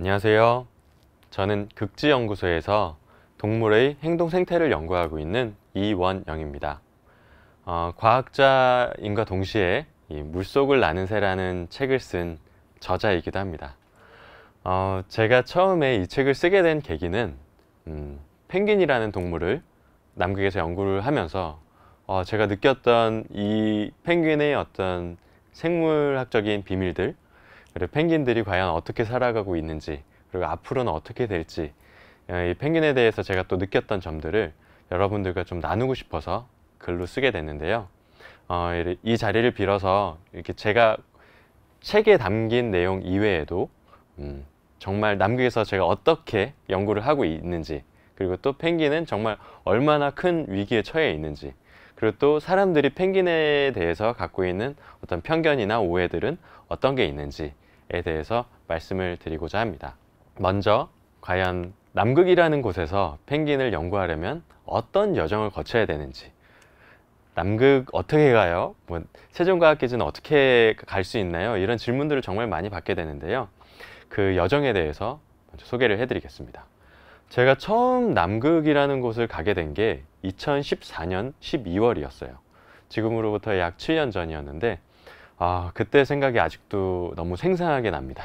안녕하세요. 저는 극지연구소에서 동물의 행동 생태를 연구하고 있는 이원영입니다. 어, 과학자인과 동시에 이 물속을 나는 새라는 책을 쓴 저자이기도 합니다. 어, 제가 처음에 이 책을 쓰게 된 계기는 음, 펭귄이라는 동물을 남극에서 연구를 하면서 어, 제가 느꼈던 이 펭귄의 어떤 생물학적인 비밀들 그리고 펭귄들이 과연 어떻게 살아가고 있는지 그리고 앞으로는 어떻게 될지 어, 이 펭귄에 대해서 제가 또 느꼈던 점들을 여러분들과 좀 나누고 싶어서 글로 쓰게 됐는데요. 어, 이 자리를 빌어서 이렇게 제가 책에 담긴 내용 이외에도 음, 정말 남극에서 제가 어떻게 연구를 하고 있는지 그리고 또 펭귄은 정말 얼마나 큰 위기에 처해 있는지 그리고 또 사람들이 펭귄에 대해서 갖고 있는 어떤 편견이나 오해들은 어떤 게 있는지에 대해서 말씀을 드리고자 합니다. 먼저 과연 남극이라는 곳에서 펭귄을 연구하려면 어떤 여정을 거쳐야 되는지 남극 어떻게 가요? 뭐 세종과학기지는 어떻게 갈 수 있나요? 이런 질문들을 정말 많이 받게 되는데요. 그 여정에 대해서 먼저 소개를 해드리겠습니다. 제가 처음 남극이라는 곳을 가게 된 게 2014년 12월이었어요. 지금으로부터 약 7년 전이었는데 아, 그때 생각이 아직도 너무 생생하게 납니다.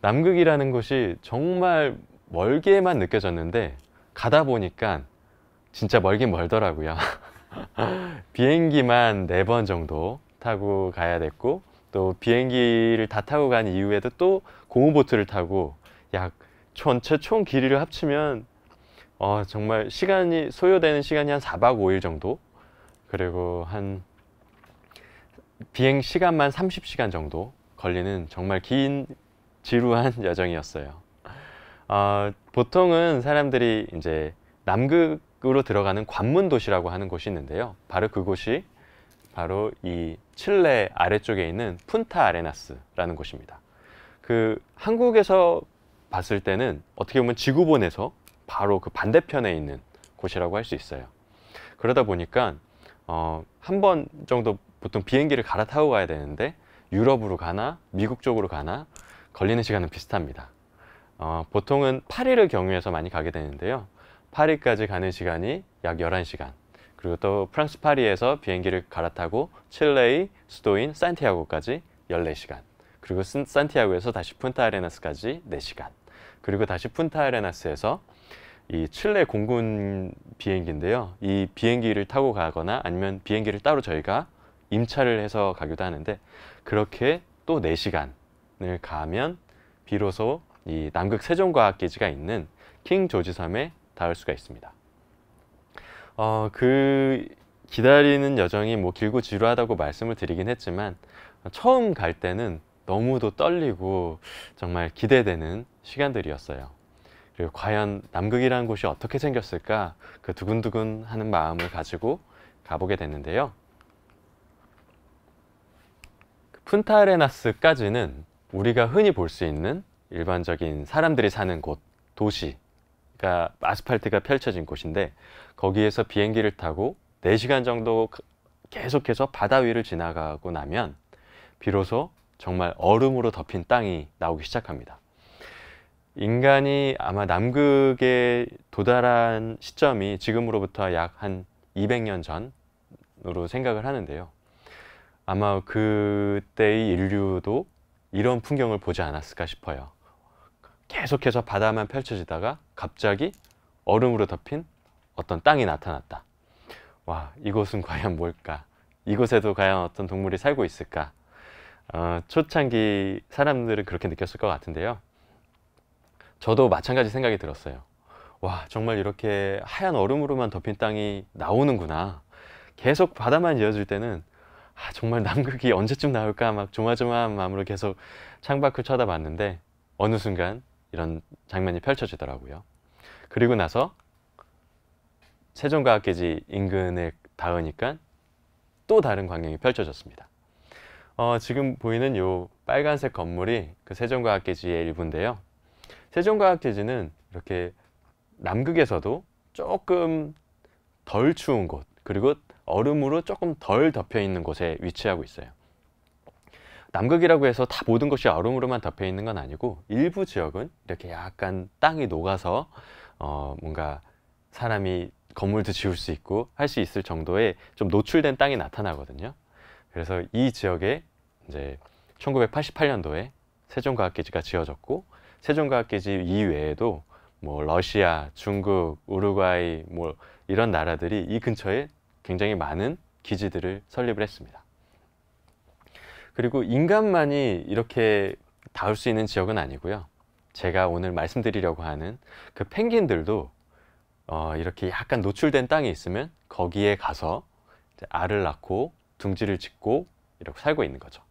남극이라는 곳이 정말 멀게만 느껴졌는데 가다 보니까 진짜 멀긴 멀더라고요. 비행기만 네 번 정도 타고 가야 됐고 또 비행기를 다 타고 간 이후에도 또 고무보트를 타고 약 전체 총 길이를 합치면 어, 정말 시간이 소요되는 시간이 한 4박 5일 정도 그리고 한 비행 시간만 30시간 정도 걸리는 정말 긴 지루한 여정이었어요. 어, 보통은 사람들이 이제 남극으로 들어가는 관문 도시라고 하는 곳이 있는데요. 바로 그곳이 바로 이 칠레 아래쪽에 있는 푼타 아레나스라는 곳입니다. 그 한국에서 봤을 때는 어떻게 보면 지구본에서 바로 그 반대편에 있는 곳이라고 할 수 있어요. 그러다 보니까 어, 한 번 정도 보통 비행기를 갈아타고 가야 되는데 유럽으로 가나 미국 쪽으로 가나 걸리는 시간은 비슷합니다. 어, 보통은 파리를 경유해서 많이 가게 되는데요. 파리까지 가는 시간이 약 11시간. 그리고 또 프랑스 파리에서 비행기를 갈아타고 칠레의 수도인 산티아고까지 14시간. 그리고 산티아고에서 다시 푼타아레나스까지 4시간. 그리고 다시 푼타아레나스에서 이 칠레 공군 비행기인데요. 이 비행기를 타고 가거나 아니면 비행기를 따로 저희가 임차를 해서 가기도 하는데 그렇게 또 4시간을 가면 비로소 이 남극 세종과학기지가 있는 킹 조지 섬에 닿을 수가 있습니다. 어, 그 기다리는 여정이 뭐 길고 지루하다고 말씀을 드리긴 했지만 처음 갈 때는 너무도 떨리고 정말 기대되는 시간들이었어요. 그리고 과연 남극이라는 곳이 어떻게 생겼을까 그 두근두근 하는 마음을 가지고 가보게 됐는데요. 그 푼타아레나스까지는 우리가 흔히 볼 수 있는 일반적인 사람들이 사는 곳, 도시, 그러니까 아스팔트가 펼쳐진 곳인데 거기에서 비행기를 타고 4시간 정도 계속해서 바다 위를 지나가고 나면 비로소 정말 얼음으로 덮인 땅이 나오기 시작합니다. 인간이 아마 남극에 도달한 시점이 지금으로부터 약 한 200년 전으로 생각을 하는데요. 아마 그때의 인류도 이런 풍경을 보지 않았을까 싶어요. 계속해서 바다만 펼쳐지다가 갑자기 얼음으로 덮인 어떤 땅이 나타났다. 와, 이곳은 과연 뭘까? 이곳에도 과연 어떤 동물이 살고 있을까? 어, 초창기 사람들은 그렇게 느꼈을 것 같은데요. 저도 마찬가지 생각이 들었어요. 와, 정말 이렇게 하얀 얼음으로만 덮인 땅이 나오는구나. 계속 바다만 이어질 때는 아, 정말 남극이 언제쯤 나올까 막 조마조마한 마음으로 계속 창밖을 쳐다봤는데 어느 순간 이런 장면이 펼쳐지더라고요. 그리고 나서 세종과학계지 인근에 닿으니까 또 다른 광경이 펼쳐졌습니다. 어, 지금 보이는 이 빨간색 건물이 그 세종과학계지의 일부인데요. 세종과학계지는 이렇게 남극에서도 조금 덜 추운 곳 그리고 얼음으로 조금 덜 덮여 있는 곳에 위치하고 있어요. 남극이라고 해서 다 모든 것이 얼음으로만 덮여 있는 건 아니고 일부 지역은 이렇게 약간 땅이 녹아서 어 뭔가 사람이 건물도 지을 수 있고 할 수 있을 정도의 좀 노출된 땅이 나타나거든요. 그래서 이 지역에 이제 1988년도에 세종과학기지가 지어졌고 세종과학기지 이외에도 뭐 러시아, 중국, 우루과이 뭐 이런 나라들이 이 근처에 굉장히 많은 기지들을 설립을 했습니다. 그리고 인간만이 이렇게 닿을 수 있는 지역은 아니고요. 제가 오늘 말씀드리려고 하는 그 펭귄들도 어, 이렇게 약간 노출된 땅이 있으면 거기에 가서 알을 낳고 둥지를 짓고 이렇게 살고 있는 거죠.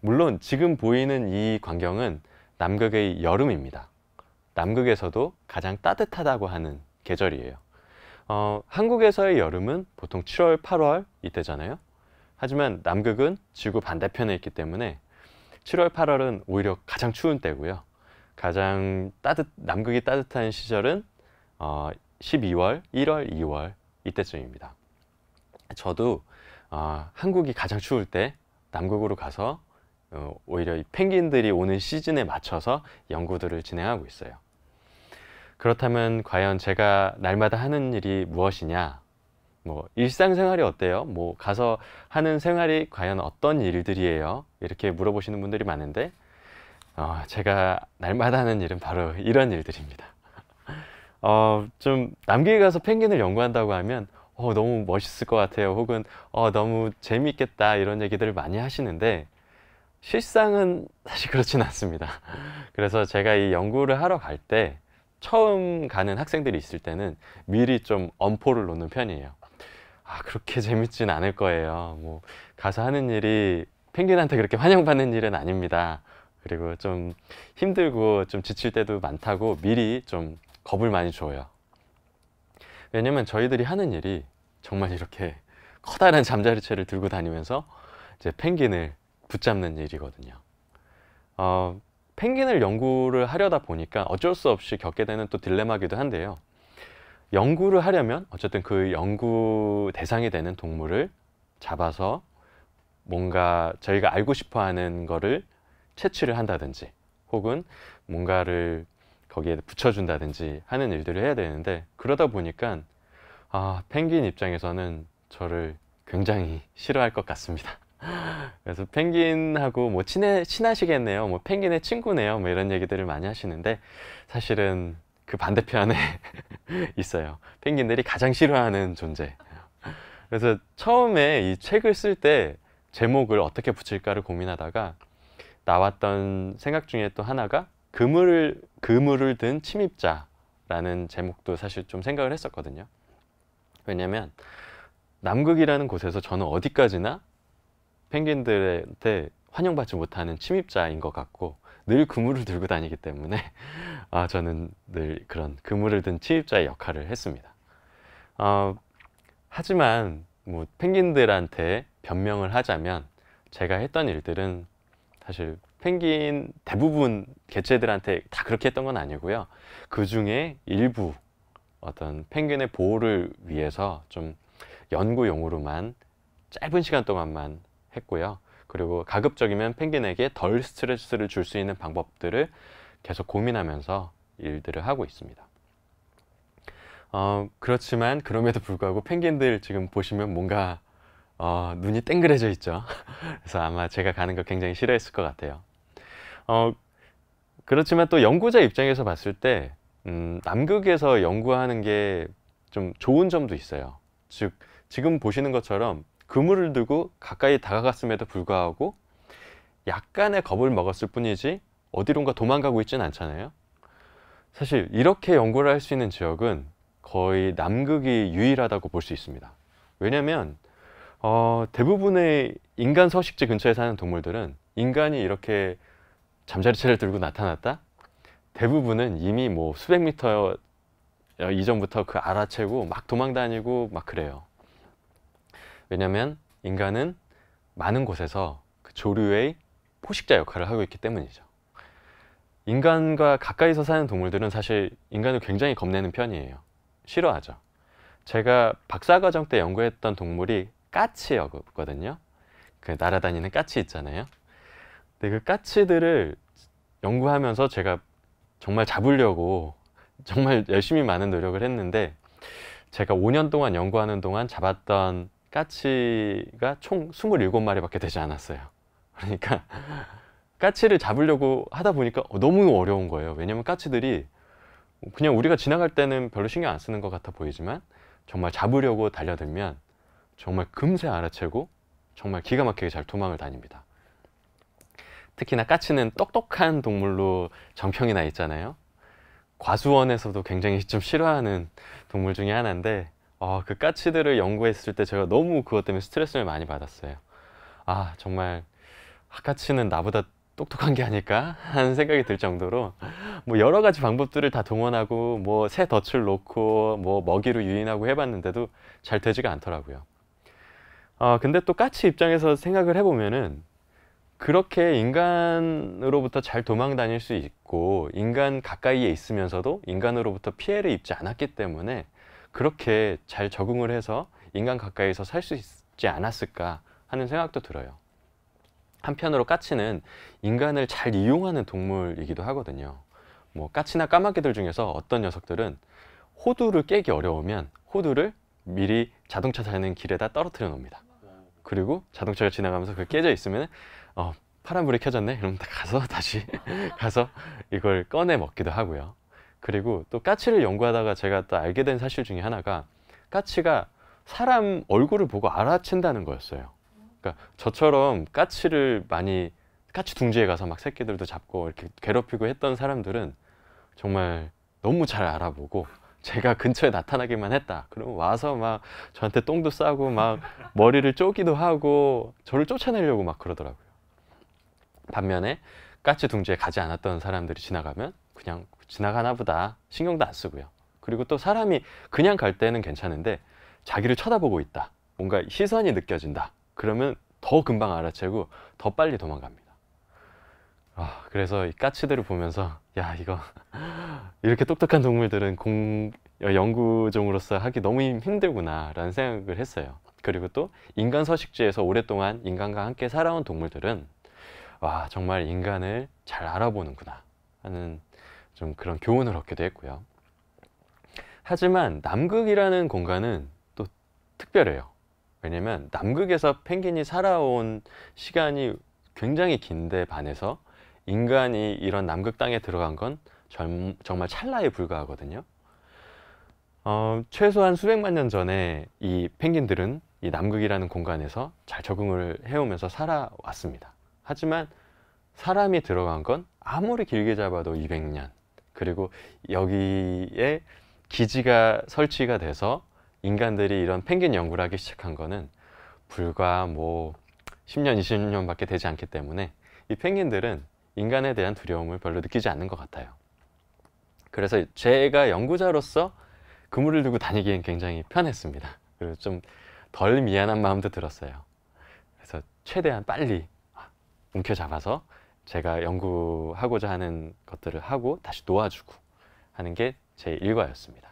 물론 지금 보이는 이 광경은 남극의 여름입니다. 남극에서도 가장 따뜻하다고 하는 계절이에요. 어, 한국에서의 여름은 보통 7월, 8월 이때잖아요. 하지만 남극은 지구 반대편에 있기 때문에 7월, 8월은 오히려 가장 추운 때고요. 가장 따뜻 남극이 따뜻한 시절은 어, 12월, 1월, 2월 이때쯤입니다. 저도 어, 한국이 가장 추울 때 남극으로 가서 어, 오히려 이 펭귄들이 오는 시즌에 맞춰서 연구들을 진행하고 있어요. 그렇다면 과연 제가 날마다 하는 일이 무엇이냐? 뭐 일상생활이 어때요? 뭐 가서 하는 생활이 과연 어떤 일들이에요? 이렇게 물어보시는 분들이 많은데 어, 제가 날마다 하는 일은 바로 이런 일들입니다. 어, 좀 남극에 가서 펭귄을 연구한다고 하면 어, 너무 멋있을 것 같아요. 혹은 어, 너무 재미있겠다 이런 얘기들을 많이 하시는데 실상은 사실 그렇진 않습니다. 그래서 제가 이 연구를 하러 갈 때 처음 가는 학생들이 있을 때는 미리 좀 엄포를 놓는 편이에요. 아, 그렇게 재밌진 않을 거예요. 뭐 가서 하는 일이 펭귄한테 그렇게 환영받는 일은 아닙니다. 그리고 좀 힘들고 좀 지칠 때도 많다고 미리 좀 겁을 많이 줘요. 왜냐면 저희들이 하는 일이 정말 이렇게 커다란 잠자리채를 들고 다니면서 이제 펭귄을 붙잡는 일이거든요. 어, 펭귄을 연구를 하려다 보니까 어쩔 수 없이 겪게 되는 또 딜레마기도 한데요. 연구를 하려면 어쨌든 그 연구 대상이 되는 동물을 잡아서 뭔가 저희가 알고 싶어 하는 거를 채취를 한다든지 혹은 뭔가를 거기에 붙여준다든지 하는 일들을 해야 되는데 그러다 보니까 아, 펭귄 입장에서는 저를 굉장히 싫어할 것 같습니다. 그래서 펭귄하고 뭐 친해, 친하시겠네요. 뭐 펭귄의 친구네요. 뭐 이런 얘기들을 많이 하시는데 사실은 그 반대편에 있어요. 펭귄들이 가장 싫어하는 존재. 그래서 처음에 이 책을 쓸 때 제목을 어떻게 붙일까를 고민하다가 나왔던 생각 중에 또 하나가 그물을 그물을 든 침입자라는 제목도 사실 좀 생각을 했었거든요. 왜냐면 남극이라는 곳에서 저는 어디까지나 펭귄들한테 환영받지 못하는 침입자인 것 같고 늘 그물을 들고 다니기 때문에 아, 저는 늘 그런 그물을 든 침입자의 역할을 했습니다. 어, 하지만 뭐 펭귄들한테 변명을 하자면 제가 했던 일들은 사실 펭귄 대부분 개체들한테 다 그렇게 했던 건 아니고요. 그 중에 일부 어떤 펭귄의 보호를 위해서 좀 연구용으로만 짧은 시간 동안만 했고요. 그리고 가급적이면 펭귄에게 덜 스트레스를 줄 수 있는 방법들을 계속 고민하면서 일들을 하고 있습니다. 어, 그렇지만 그럼에도 불구하고 펭귄들 지금 보시면 뭔가 어, 눈이 땡그레져 있죠. 그래서 아마 제가 가는 거 굉장히 싫어했을 것 같아요. 어, 그렇지만 또 연구자 입장에서 봤을 때 음, 남극에서 연구하는 게 좀 좋은 점도 있어요. 즉 지금 보시는 것처럼 그물을 두고 가까이 다가갔음에도 불구하고 약간의 겁을 먹었을 뿐이지 어디론가 도망가고 있지는 않잖아요. 사실 이렇게 연구를 할 수 있는 지역은 거의 남극이 유일하다고 볼 수 있습니다. 왜냐하면 어, 대부분의 인간 서식지 근처에 사는 동물들은 인간이 이렇게 잠자리채를 들고 나타났다? 대부분은 이미 뭐 수백 미터 이전부터 그 알아채고 막 도망다니고 막 그래요. 왜냐하면 인간은 많은 곳에서 그 조류의 포식자 역할을 하고 있기 때문이죠. 인간과 가까이서 사는 동물들은 사실 인간을 굉장히 겁내는 편이에요. 싫어하죠. 제가 박사과정 때 연구했던 동물이 까치였거든요. 그 날아다니는 까치 있잖아요. 근데 그 까치들을 연구하면서 제가 정말 잡으려고 정말 열심히 많은 노력을 했는데 제가 5년 동안 연구하는 동안 잡았던 까치가 총 27마리밖에 되지 않았어요. 그러니까 까치를 잡으려고 하다 보니까 너무 어려운 거예요. 왜냐면 까치들이 그냥 우리가 지나갈 때는 별로 신경 안 쓰는 것 같아 보이지만 정말 잡으려고 달려들면 정말 금세 알아채고 정말 기가 막히게 잘 도망을 다닙니다. 특히나 까치는 똑똑한 동물로 정평이 나 있잖아요. 과수원에서도 굉장히 좀 싫어하는 동물 중에 하나인데 어, 그 까치들을 연구했을 때 제가 너무 그것 때문에 스트레스를 많이 받았어요. 아 정말 아, 까치는 나보다 똑똑한 게 아닐까 하는 생각이 들 정도로 뭐 여러 가지 방법들을 다 동원하고 뭐 새 덫을 놓고 뭐 먹이로 유인하고 해봤는데도 잘 되지가 않더라고요. 어, 근데 또 까치 입장에서 생각을 해보면은 그렇게 인간으로부터 잘 도망 다닐 수 있고 인간 가까이에 있으면서도 인간으로부터 피해를 입지 않았기 때문에 그렇게 잘 적응을 해서 인간 가까이서 살 수 있지 않았을까 하는 생각도 들어요. 한편으로 까치는 인간을 잘 이용하는 동물이기도 하거든요. 뭐 까치나 까마귀들 중에서 어떤 녀석들은 호두를 깨기 어려우면 호두를 미리 자동차 다니는 길에다 떨어뜨려 놓습니다. 그리고 자동차가 지나가면서 그 깨져 있으면 어, 파란불이 켜졌네? 이러면 가서 다시 가서 이걸 꺼내 먹기도 하고요. 그리고 또 까치를 연구하다가 제가 또 알게 된 사실 중에 하나가 까치가 사람 얼굴을 보고 알아챈다는 거였어요. 그러니까 저처럼 까치를 많이 까치 둥지에 가서 막 새끼들도 잡고 이렇게 괴롭히고 했던 사람들은 정말 너무 잘 알아보고 제가 근처에 나타나기만 했다. 그러면 와서 막 저한테 똥도 싸고 막 머리를 쪼기도 하고 저를 쫓아내려고 막 그러더라고요. 반면에 까치 둥지에 가지 않았던 사람들이 지나가면 그냥 지나가나 보다 신경도 안 쓰고요. 그리고 또 사람이 그냥 갈 때는 괜찮은데 자기를 쳐다보고 있다. 뭔가 시선이 느껴진다. 그러면 더 금방 알아채고 더 빨리 도망갑니다. 아, 그래서 이 까치들을 보면서 야 이거 이렇게 똑똑한 동물들은 공 연구종으로서 하기 너무 힘들구나라는 생각을 했어요. 그리고 또 인간 서식지에서 오랫동안 인간과 함께 살아온 동물들은 와 정말 인간을 잘 알아보는구나 하는 좀 그런 교훈을 얻기도 했고요. 하지만 남극이라는 공간은 또 특별해요. 왜냐면 남극에서 펭귄이 살아온 시간이 굉장히 긴데 반해서 인간이 이런 남극 땅에 들어간 건 정말 찰나에 불과하거든요. 어, 최소한 수백만 년 전에 이 펭귄들은 이 남극이라는 공간에서 잘 적응을 해오면서 살아왔습니다. 하지만 사람이 들어간 건 아무리 길게 잡아도 200년 그리고 여기에 기지가 설치가 돼서 인간들이 이런 펭귄 연구를 하기 시작한 거는 불과 뭐 10년, 20년 밖에 되지 않기 때문에 이 펭귄들은 인간에 대한 두려움을 별로 느끼지 않는 것 같아요. 그래서 제가 연구자로서 그물을 들고 다니기엔 굉장히 편했습니다. 그리고 좀 덜 미안한 마음도 들었어요. 그래서 최대한 빨리 움켜잡아서 제가 연구하고자 하는 것들을 하고 다시 놓아주고 하는 게 제 일과였습니다.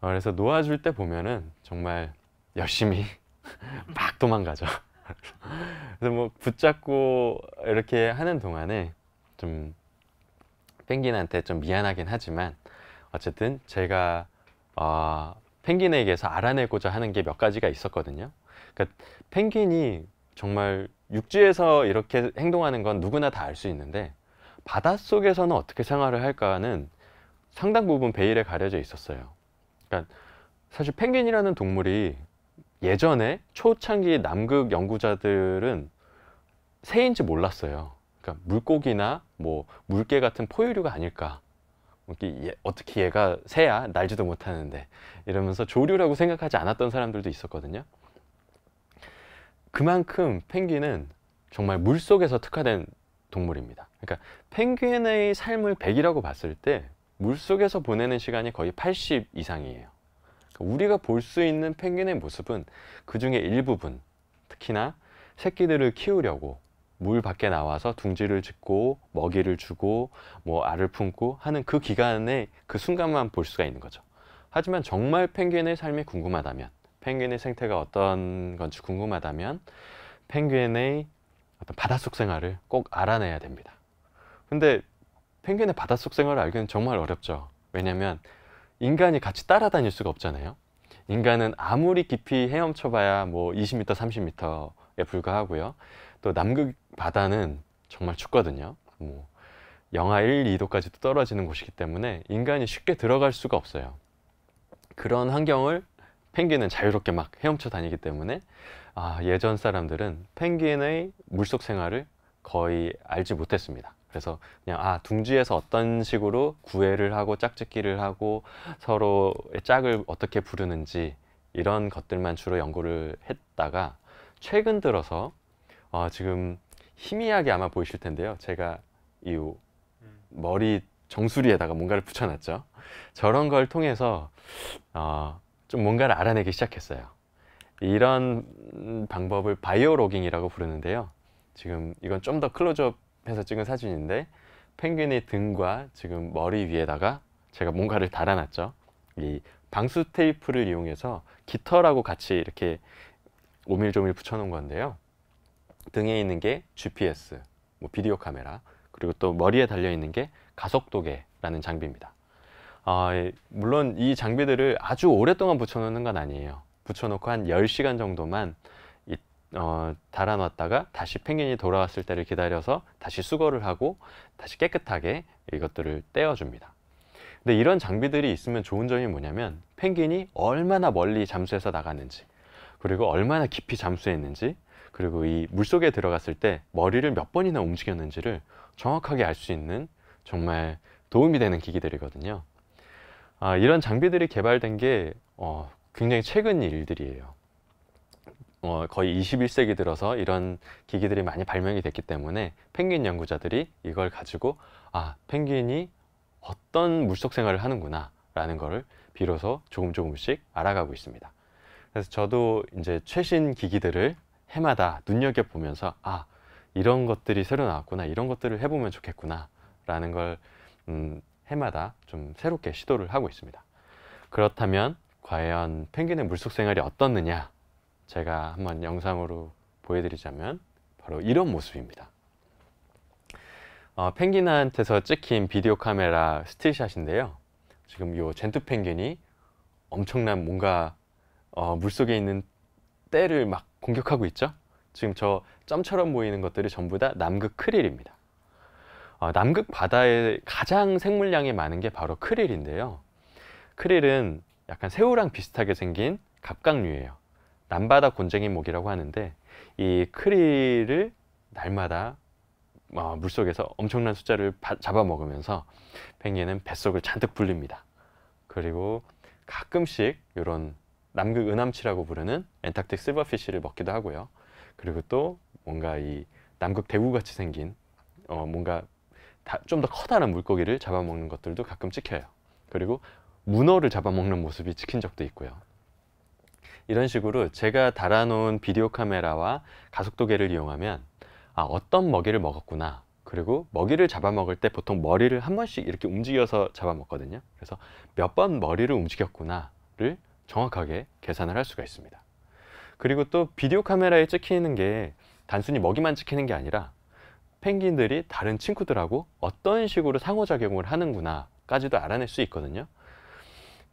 어, 그래서 놓아줄 때 보면은 정말 열심히 막 도망가죠. 그래서 뭐 붙잡고 이렇게 하는 동안에 좀 펭귄한테 좀 미안하긴 하지만 어쨌든 제가 어, 펭귄에게서 알아내고자 하는 게 몇 가지가 있었거든요. 그러니까 펭귄이 정말 육지에서 이렇게 행동하는 건 누구나 다 알 수 있는데 바닷속에서는 어떻게 생활을 할까는 상당 부분 베일에 가려져 있었어요. 그러니까 사실 펭귄이라는 동물이 예전에 초창기 남극 연구자들은 새인지 몰랐어요. 그러니까 물고기나 뭐 물개 같은 포유류가 아닐까. 어떻게 얘가 새야 날지도 못하는데 이러면서 조류라고 생각하지 않았던 사람들도 있었거든요. 그만큼 펭귄은 정말 물 속에서 특화된 동물입니다. 그러니까 펭귄의 삶을 100이라고 봤을 때 물 속에서 보내는 시간이 거의 80 이상이에요. 그러니까 우리가 볼 수 있는 펭귄의 모습은 그 중에 일부분, 특히나 새끼들을 키우려고 물 밖에 나와서 둥지를 짓고 먹이를 주고 뭐 알을 품고 하는 그 기간에 그 순간만 볼 수가 있는 거죠. 하지만 정말 펭귄의 삶이 궁금하다면 펭귄의 생태가 어떤 건지 궁금하다면 펭귄의 어떤 바닷속 생활을 꼭 알아내야 됩니다. 근데 펭귄의 바닷속 생활을 알기는 정말 어렵죠. 왜냐하면 인간이 같이 따라다닐 수가 없잖아요. 인간은 아무리 깊이 헤엄쳐봐야 뭐 20m, 30m에 불과하고요. 또 남극 바다는 정말 춥거든요. 뭐 영하 1, 2도까지도 떨어지는 곳이기 때문에 인간이 쉽게 들어갈 수가 없어요. 그런 환경을 펭귄은 자유롭게 막 헤엄쳐 다니기 때문에 아, 예전 사람들은 펭귄의 물속 생활을 거의 알지 못했습니다. 그래서 그냥 아 둥지에서 어떤 식으로 구애를 하고 짝짓기를 하고 서로의 짝을 어떻게 부르는지 이런 것들만 주로 연구를 했다가 최근 들어서 어, 지금 희미하게 아마 보이실 텐데요. 제가 이 머리 정수리에다가 뭔가를 붙여놨죠. 저런 걸 통해서 어, 좀 뭔가를 알아내기 시작했어요. 이런 방법을 바이오 로깅이라고 부르는데요. 지금 이건 좀 더 클로즈업해서 찍은 사진인데 펭귄의 등과 지금 머리 위에다가 제가 뭔가를 달아놨죠. 이 방수 테이프를 이용해서 깃털하고 같이 이렇게 오밀조밀 붙여놓은 건데요. 등에 있는 게 GPS, 뭐 비디오 카메라, 그리고 또 머리에 달려 있는 게 가속도계라는 장비입니다. 어, 물론 이 장비들을 아주 오랫동안 붙여놓는 건 아니에요. 붙여놓고 한 10시간 정도만 이, 어, 달아놨다가 다시 펭귄이 돌아왔을 때를 기다려서 다시 수거를 하고 다시 깨끗하게 이것들을 떼어줍니다. 근데 이런 장비들이 있으면 좋은 점이 뭐냐면 펭귄이 얼마나 멀리 잠수해서 나갔는지 그리고 얼마나 깊이 잠수했는지 그리고 이 물속에 들어갔을 때 머리를 몇 번이나 움직였는지를 정확하게 알 수 있는 정말 도움이 되는 기기들이거든요. 아, 이런 장비들이 개발된 게 어, 굉장히 최근 일들이에요. 어, 거의 21세기 들어서 이런 기기들이 많이 발명이 됐기 때문에 펭귄 연구자들이 이걸 가지고 아 펭귄이 어떤 물속 생활을 하는구나 라는 것을 비로소 조금 조금씩 알아가고 있습니다. 그래서 저도 이제 최신 기기들을 해마다 눈여겨보면서 아 이런 것들이 새로 나왔구나 이런 것들을 해보면 좋겠구나 라는 걸 음, 해마다 좀 새롭게 시도를 하고 있습니다. 그렇다면 과연 펭귄의 물속 생활이 어떻느냐 제가 한번 영상으로 보여드리자면 바로 이런 모습입니다. 어, 펭귄한테서 찍힌 비디오 카메라 스틸샷인데요. 지금 이 젠투 펭귄이 엄청난 뭔가 어, 물속에 있는 떼를 막 공격하고 있죠. 지금 저 점처럼 보이는 것들이 전부 다 남극 크릴입니다. 어, 남극 바다에 가장 생물량이 많은 게 바로 크릴인데요. 크릴은 약간 새우랑 비슷하게 생긴 갑각류예요. 남바다 곤쟁이 목이라고 하는데 이 크릴을 날마다 어, 물속에서 엄청난 숫자를 바, 잡아먹으면서 펭귄은 뱃속을 잔뜩 불립니다. 그리고 가끔씩 이런 남극 은암치라고 부르는 엔탁틱 실버피쉬를 먹기도 하고요. 그리고 또 뭔가 이 남극 대구같이 생긴 어, 뭔가 좀 더 커다란 물고기를 잡아먹는 것들도 가끔 찍혀요. 그리고 문어를 잡아먹는 모습이 찍힌 적도 있고요. 이런 식으로 제가 달아놓은 비디오 카메라와 가속도계를 이용하면 아, 어떤 먹이를 먹었구나. 그리고 먹이를 잡아먹을 때 보통 머리를 한 번씩 이렇게 움직여서 잡아먹거든요. 그래서 몇 번 머리를 움직였구나를 정확하게 계산을 할 수가 있습니다. 그리고 또 비디오 카메라에 찍히는 게 단순히 먹이만 찍히는 게 아니라 펭귄들이 다른 친구들하고 어떤 식으로 상호작용을 하는구나까지도 알아낼 수 있거든요.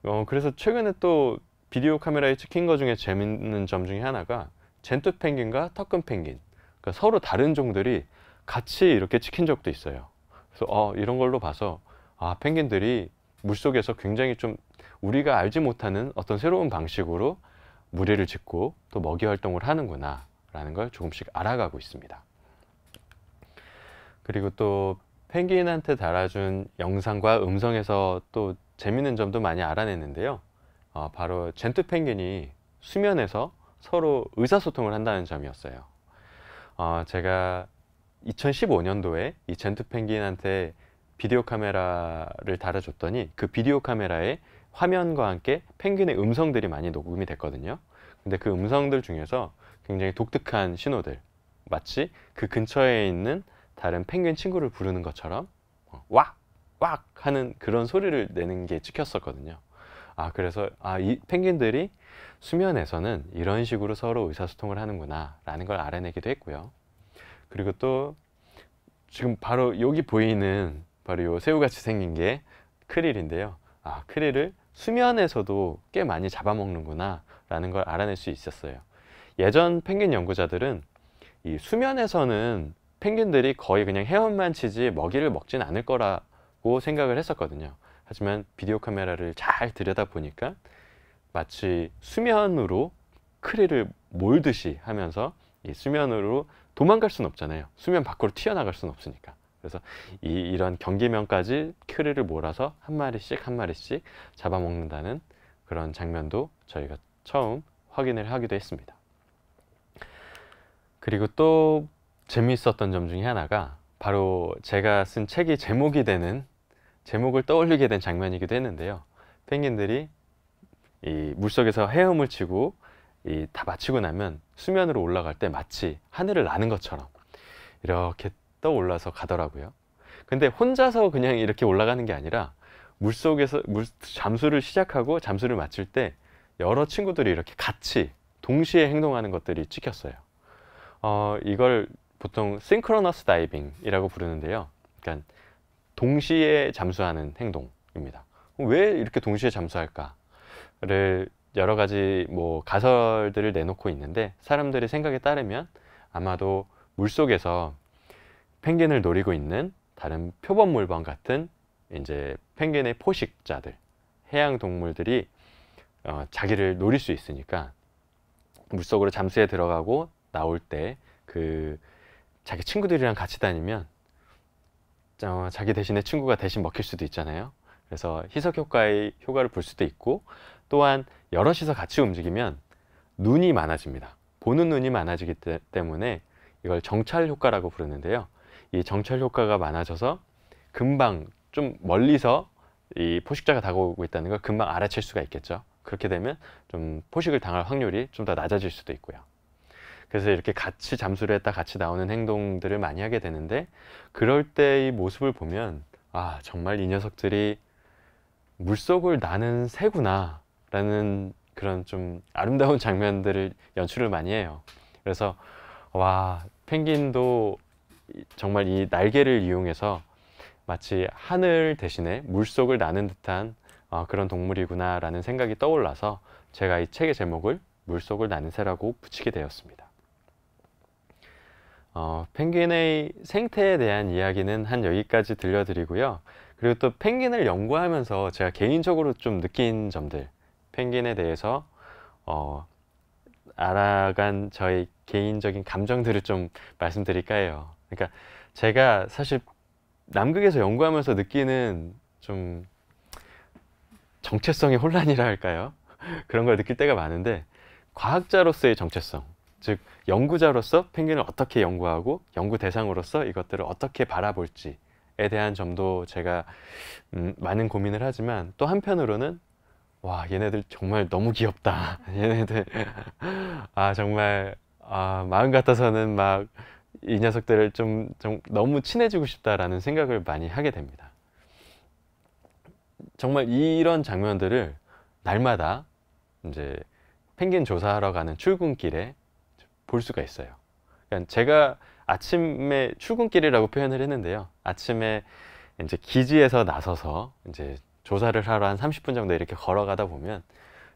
어, 그래서 최근에 또 비디오 카메라에 찍힌 것 중에 재밌는 점 중에 하나가 젠투 펭귄과 턱근 펭귄 그러니까 서로 다른 종들이 같이 이렇게 찍힌 적도 있어요. 그래서 어, 이런 걸로 봐서 아 펭귄들이 물속에서 굉장히 좀 우리가 알지 못하는 어떤 새로운 방식으로 무리를 짓고 또 먹이 활동을 하는구나 라는 걸 조금씩 알아가고 있습니다. 그리고 또 펭귄한테 달아준 영상과 음성에서 또 재밌는 점도 많이 알아냈는데요. 어, 바로 젠투 펭귄이 수면에서 서로 의사소통을 한다는 점이었어요. 어, 제가 2015년도에 이 젠투 펭귄한테 비디오 카메라를 달아줬더니 그 비디오 카메라에 화면과 함께 펭귄의 음성들이 많이 녹음이 됐거든요. 근데 그 음성들 중에서 굉장히 독특한 신호들, 마치 그 근처에 있는 다른 펭귄 친구를 부르는 것처럼 어, 왁! 왁! 하는 그런 소리를 내는 게 찍혔었거든요. 아, 그래서 아, 이 펭귄들이 수면에서는 이런 식으로 서로 의사소통을 하는구나 라는 걸 알아내기도 했고요. 그리고 또 지금 바로 여기 보이는 바로 요 새우같이 생긴 게 크릴인데요. 아, 크릴을 수면에서도 꽤 많이 잡아먹는구나 라는 걸 알아낼 수 있었어요. 예전 펭귄 연구자들은 이 수면에서는 펭귄들이 거의 그냥 헤엄만 치지 먹이를 먹진 않을 거라고 생각을 했었거든요. 하지만 비디오 카메라를 잘 들여다 보니까 마치 수면으로 크릴을 몰듯이 하면서 이 수면으로 도망갈 수는 없잖아요. 수면 밖으로 튀어나갈 수는 없으니까. 그래서 이, 이런 경계면까지 크릴을 몰아서 한 마리씩 한 마리씩 잡아먹는다는 그런 장면도 저희가 처음 확인을 하기도 했습니다. 그리고 또 재미있었던 점 중에 하나가 바로 제가 쓴 책이 제목이 되는 제목을 떠올리게 된 장면이기도 했는데요. 펭귄들이 이 물속에서 헤엄을 치고 이 다 마치고 나면 수면으로 올라갈 때 마치 하늘을 나는 것처럼 이렇게 떠올라서 가더라고요. 근데 혼자서 그냥 이렇게 올라가는 게 아니라 물속에서 물, 잠수를 시작하고 잠수를 마칠 때 여러 친구들이 이렇게 같이 동시에 행동하는 것들이 찍혔어요. 어, 이걸 보통 싱크로너스 다이빙이라고 부르는데요. 그러니까 동시에 잠수하는 행동입니다. 왜 이렇게 동시에 잠수할까를 여러 가지 뭐 가설들을 내놓고 있는데 사람들의 생각에 따르면 아마도 물속에서 펭귄을 노리고 있는 다른 표범물범 같은 이제 펭귄의 포식자들 해양 동물들이 어, 자기를 노릴 수 있으니까 물속으로 잠수에 들어가고 나올 때그 자기 친구들이랑 같이 다니면 어, 자기 대신에 친구가 대신 먹힐 수도 있잖아요. 그래서 희석 효과의 효과를 볼 수도 있고 또한 여럿이서 같이 움직이면 눈이 많아집니다. 보는 눈이 많아지기 때, 때문에 이걸 정찰 효과라고 부르는데요. 이 정찰 효과가 많아져서 금방 좀 멀리서 이 포식자가 다가오고 있다는 걸 금방 알아챌 수가 있겠죠. 그렇게 되면 좀 포식을 당할 확률이 좀 더 낮아질 수도 있고요. 그래서 이렇게 같이 잠수를 했다 같이 나오는 행동들을 많이 하게 되는데 그럴 때의 모습을 보면 아 정말 이 녀석들이 물속을 나는 새구나 라는 그런 좀 아름다운 장면들을 연출을 많이 해요 그래서 와 펭귄도 정말 이 날개를 이용해서 마치 하늘 대신에 물속을 나는 듯한 어, 그런 동물이구나 라는 생각이 떠올라서 제가 이 책의 제목을 물속을 나는 새라고 붙이게 되었습니다. 어, 펭귄의 생태에 대한 이야기는 한 여기까지 들려드리고요. 그리고 또 펭귄을 연구하면서 제가 개인적으로 좀 느낀 점들, 펭귄에 대해서 어, 알아간 저의 개인적인 감정들을 좀 말씀드릴까 해요. 그러니까 제가 사실 남극에서 연구하면서 느끼는 좀 정체성의 혼란이라 할까요? 그런 걸 느낄 때가 많은데 과학자로서의 정체성, 즉 연구자로서 펭귄을 어떻게 연구하고 연구 대상으로서 이것들을 어떻게 바라볼지에 대한 점도 제가 음, 많은 고민을 하지만 또 한편으로는 와 얘네들 정말 너무 귀엽다 얘네들 아 정말 아, 마음 같아서는 막 이 녀석들을 좀, 좀 너무 친해지고 싶다라는 생각을 많이 하게 됩니다. 정말 이런 장면들을 날마다 이제 펭귄 조사하러 가는 출근길에 볼 수가 있어요. 그러니까 제가 아침에 출근길이라고 표현을 했는데요. 아침에 이제 기지에서 나서서 이제 조사를 하러 한 30분 정도 이렇게 걸어가다 보면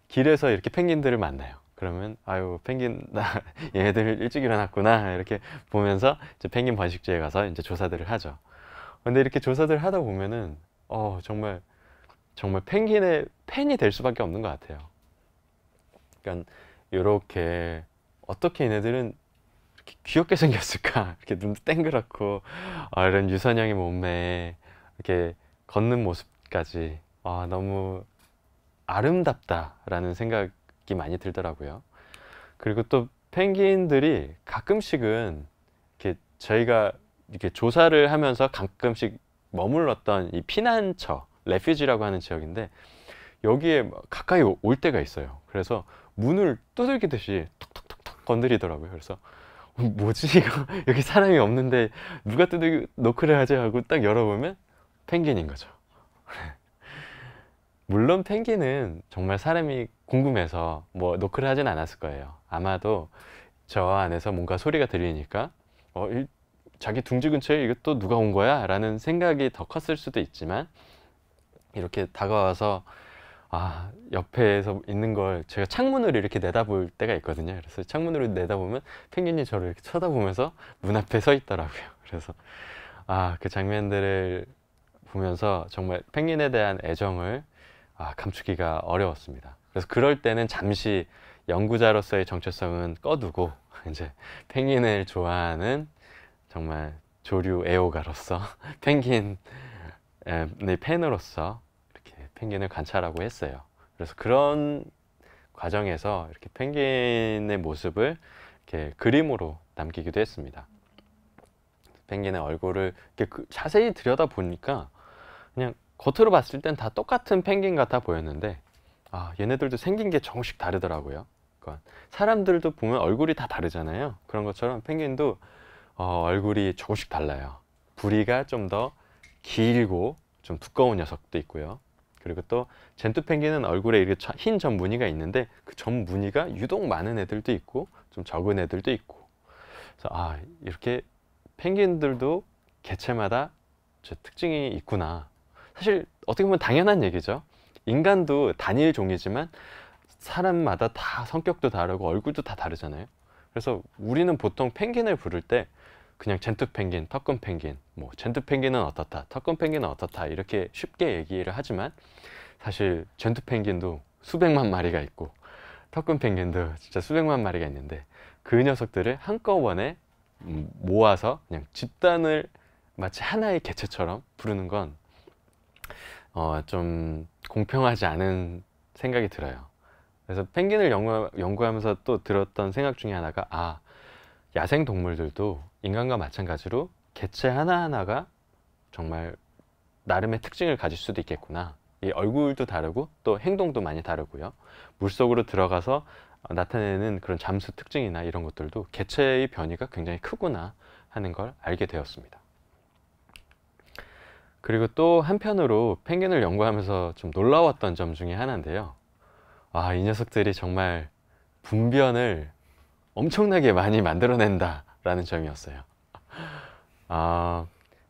길에서 이렇게 펭귄들을 만나요. 그러면 아유 펭귄 나 얘네들 일찍 일어났구나 이렇게 보면서 이제 펭귄 번식지에 가서 이제 조사들을 하죠. 근데 이렇게 조사들 하다 보면은 어 정말 정말 펭귄의 팬이 될 수밖에 없는 것 같아요. 그러니까 이렇게 어떻게 얘네들은 이렇게 귀엽게 생겼을까? 이렇게 눈도 땡그랗고 어, 이런 유선형의 몸매에 이렇게 걷는 모습까지 아, 너무 아름답다라는 생각 생각이 많이 들더라고요. 그리고 또 펭귄들이 가끔씩은 이렇게 저희가 이렇게 조사를 하면서 가끔씩 머물렀던 이 피난처, 레퓨지라고 하는 지역인데 여기에 가까이 올 때가 있어요. 그래서 문을 두들기듯이 톡톡톡톡 건드리더라고요. 그래서 어, 뭐지 이거 여기 사람이 없는데 누가 두들기 노크를 하지 하고 딱 열어보면 펭귄인 거죠. 물론 펭귄은 정말 사람이 궁금해서 뭐 노크를 하진 않았을 거예요. 아마도 저 안에서 뭔가 소리가 들리니까 어, 자기 둥지 근처에 이것도 누가 온 거야? 라는 생각이 더 컸을 수도 있지만 이렇게 다가와서 아 옆에서 있는 걸 제가 창문으로 이렇게 내다볼 때가 있거든요. 그래서 창문으로 내다보면 펭귄이 저를 이렇게 쳐다보면서 문 앞에 서 있더라고요. 그래서 아 그 장면들을 보면서 정말 펭귄에 대한 애정을 아, 감추기가 어려웠습니다. 그래서 그럴 때는 잠시 연구자로서의 정체성은 꺼두고 이제 펭귄을 좋아하는 정말 조류 애호가로서 펭귄의 팬으로서 펭귄을 관찰하고 했어요. 그래서 그런 과정에서 이렇게 펭귄의 모습을 이렇게 그림으로 남기기도 했습니다. 펭귄의 얼굴을 이렇게 그 자세히 들여다 보니까 그냥 겉으로 봤을 땐 다 똑같은 펭귄 같아 보였는데 아 얘네들도 생긴 게 조금씩 다르더라고요. 그러니까 사람들도 보면 얼굴이 다 다르잖아요. 그런 것처럼 펭귄도 어, 얼굴이 조금씩 달라요. 부리가 좀 더 길고 좀 두꺼운 녀석도 있고요. 그리고 또 젠투 펭귄은 얼굴에 이렇게 흰 점 무늬가 있는데 그 점 무늬가 유독 많은 애들도 있고 좀 적은 애들도 있고. 그래서 아 이렇게 펭귄들도 개체마다 저 특징이 있구나. 사실 어떻게 보면 당연한 얘기죠. 인간도 단일 종이지만 사람마다 다 성격도 다르고 얼굴도 다 다르잖아요. 그래서 우리는 보통 펭귄을 부를 때 그냥 젠투 펭귄, 턱금 펭귄, 뭐 젠투 펭귄은 어떻다, 턱금 펭귄은 어떻다 이렇게 쉽게 얘기를 하지만 사실 젠투 펭귄도 수백만 마리가 있고 턱금 펭귄도 진짜 수백만 마리가 있는데 그 녀석들을 한꺼번에 음, 모아서 그냥 집단을 마치 하나의 개체처럼 부르는 건 어, 좀 공평하지 않은 생각이 들어요. 그래서 펭귄을 연구, 연구하면서 또 들었던 생각 중에 하나가 아 야생 동물들도 인간과 마찬가지로 개체 하나하나가 정말 나름의 특징을 가질 수도 있겠구나. 이 얼굴도 다르고 또 행동도 많이 다르고요. 물속으로 들어가서 나타내는 그런 잠수 특징이나 이런 것들도 개체의 변이가 굉장히 크구나 하는 걸 알게 되었습니다. 그리고 또 한편으로 펭귄을 연구하면서 좀 놀라웠던 점 중에 하나인데요. 아, 이 녀석들이 정말 분변을 엄청나게 많이 만들어낸다 라는 점이었어요. 아,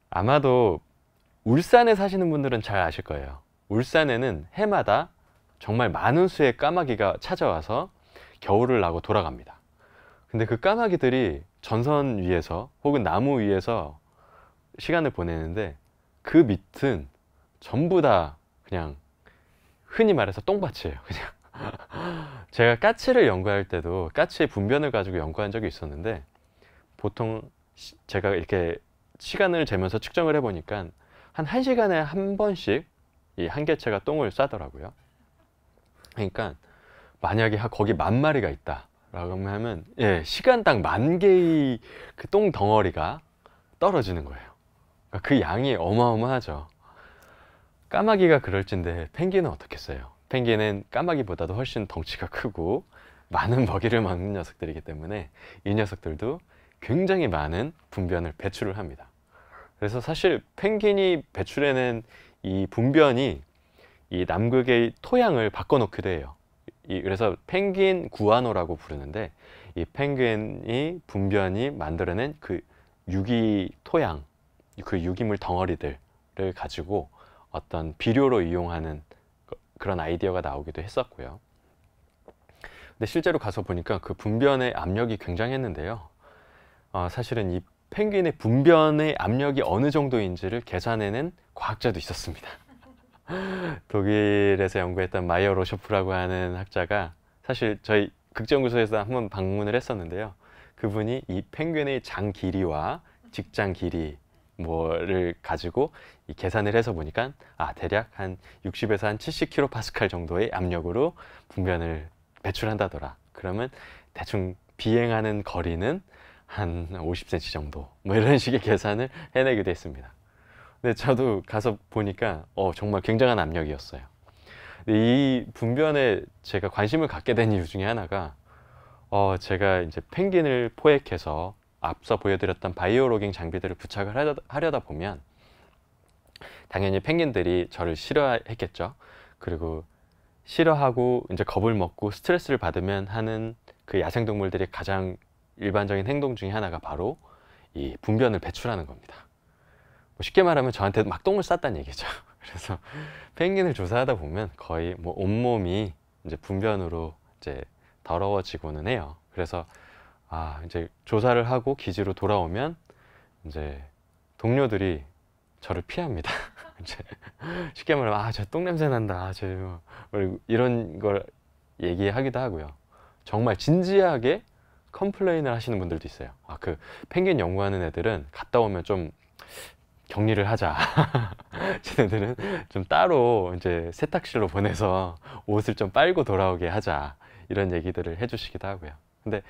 아마도 울산에 사시는 분들은 잘 아실 거예요. 울산에는 해마다 정말 많은 수의 까마귀가 찾아와서 겨울을 나고 돌아갑니다. 근데 그 까마귀들이 전선 위에서 혹은 나무 위에서 시간을 보내는데 그 밑은 전부 다 그냥 흔히 말해서 똥밭이에요. 그냥 제가 까치를 연구할 때도 까치의 분변을 가지고 연구한 적이 있었는데 보통 시, 제가 이렇게 시간을 재면서 측정을 해보니까 한 1시간에 한 번씩 이 한 개체가 똥을 싸더라고요. 그러니까 만약에 거기 만 마리가 있다. 라고 하면 예, 시간당 만 개의 그 똥 덩어리가 떨어지는 거예요. 그러니까 그 양이 어마어마하죠. 까마귀가 그럴진데 펭귄은 어떻겠어요? 펭귄은 까마귀보다도 훨씬 덩치가 크고 많은 먹이를 먹는 녀석들이기 때문에 이 녀석들도 굉장히 많은 분변을 배출을 합니다. 그래서 사실 펭귄이 배출해낸 이 분변이 이 남극의 토양을 바꿔놓기도 해요. 이, 그래서 펭귄 구안호라고 부르는데 이 펭귄이 분변이 만들어낸 그 유기 토양 그 유기물 덩어리들을 가지고 어떤 비료로 이용하는 그런 아이디어가 나오기도 했었고요. 근데 실제로 가서 보니까 그 분변의 압력이 굉장했는데요. 어, 사실은 이 펭귄의 분변의 압력이 어느 정도인지를 계산해낸 과학자도 있었습니다. 독일에서 연구했던 마이어 로쇼프라고 하는 학자가 사실 저희 극장구소에서 한번 방문을 했었는데요. 그분이 이 펭귄의 장 길이와 직장 길이 뭐를 가지고 이 계산을 해서 보니까 아 대략 한 60에서 한 70kPa 정도의 압력으로 분변을 배출한다더라. 그러면 대충 비행하는 거리는 한 50cm 정도 뭐 이런 식의 계산을 해내기도 했습니다. 근데 저도 가서 보니까 어 정말 굉장한 압력이었어요. 이 분변에 제가 관심을 갖게 된 이유 중에 하나가 어 제가 이제 펭귄을 포획해서 앞서 보여드렸던 바이오로깅 장비들을 부착을 하려다, 하려다 보면 당연히 펭귄들이 저를 싫어했겠죠. 그리고 싫어하고 이제 겁을 먹고 스트레스를 받으면 하는 그 야생동물들이 가장 일반적인 행동 중에 하나가 바로 이 분변을 배출하는 겁니다. 뭐 쉽게 말하면 저한테 막 똥을 쌌다는 얘기죠. 그래서 펭귄을 조사하다 보면 거의 뭐 온몸이 이제 분변으로 이제 더러워지고는 해요. 그래서 아 이제 조사를 하고 기지로 돌아오면 이제 동료들이 저를 피합니다. 이제 쉽게 말하면 아 저 똥 냄새 난다. 아, 저 뭐, 이런 걸 얘기하기도 하고요. 정말 진지하게 컴플레인을 하시는 분들도 있어요. 아 그 펭귄 연구하는 애들은 갔다 오면 좀 격리를 하자. 쟤네들은 좀 따로 이제 세탁실로 보내서 옷을 좀 빨고 돌아오게 하자. 이런 얘기들을 해주시기도 하고요. 근데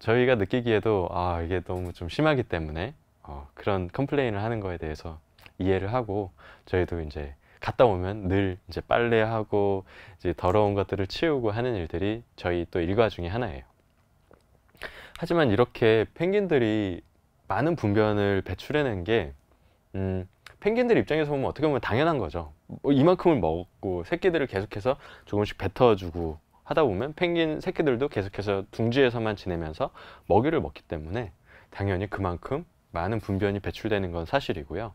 저희가 느끼기에도 아 이게 너무 좀 심하기 때문에 어, 그런 컴플레인을 하는 거에 대해서 이해를 하고 저희도 이제 갔다 오면 늘 이제 빨래하고 이제 더러운 것들을 치우고 하는 일들이 저희 또 일과 중에 하나예요. 하지만 이렇게 펭귄들이 많은 분변을 배출해낸 게 음, 펭귄들 입장에서 보면 어떻게 보면 당연한 거죠. 뭐 이만큼을 먹고 새끼들을 계속해서 조금씩 뱉어주고 하다 보면 펭귄 새끼들도 계속해서 둥지에서만 지내면서 먹이를 먹기 때문에 당연히 그만큼 많은 분변이 배출되는 건 사실이고요.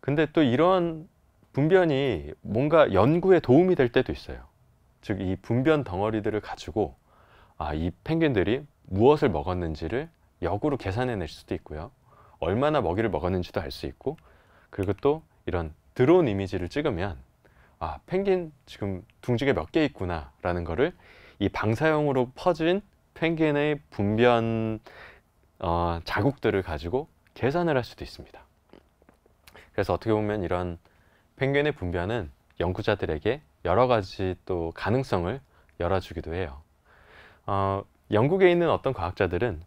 근데 또 이런 분변이 뭔가 연구에 도움이 될 때도 있어요. 즉, 이 분변 덩어리들을 가지고 아, 이 펭귄들이 무엇을 먹었는지를 역으로 계산해 낼 수도 있고요. 얼마나 먹이를 먹었는지도 알 수 있고, 그리고 또 이런 드론 이미지를 찍으면 아, 펭귄 지금 둥지가 몇 개 있구나 라는 거를 이 방사형으로 퍼진 펭귄의 분변 어, 자국들을 가지고 계산을 할 수도 있습니다. 그래서 어떻게 보면 이런 펭귄의 분변은 연구자들에게 여러 가지 또 가능성을 열어주기도 해요. 어, 영국에 있는 어떤 과학자들은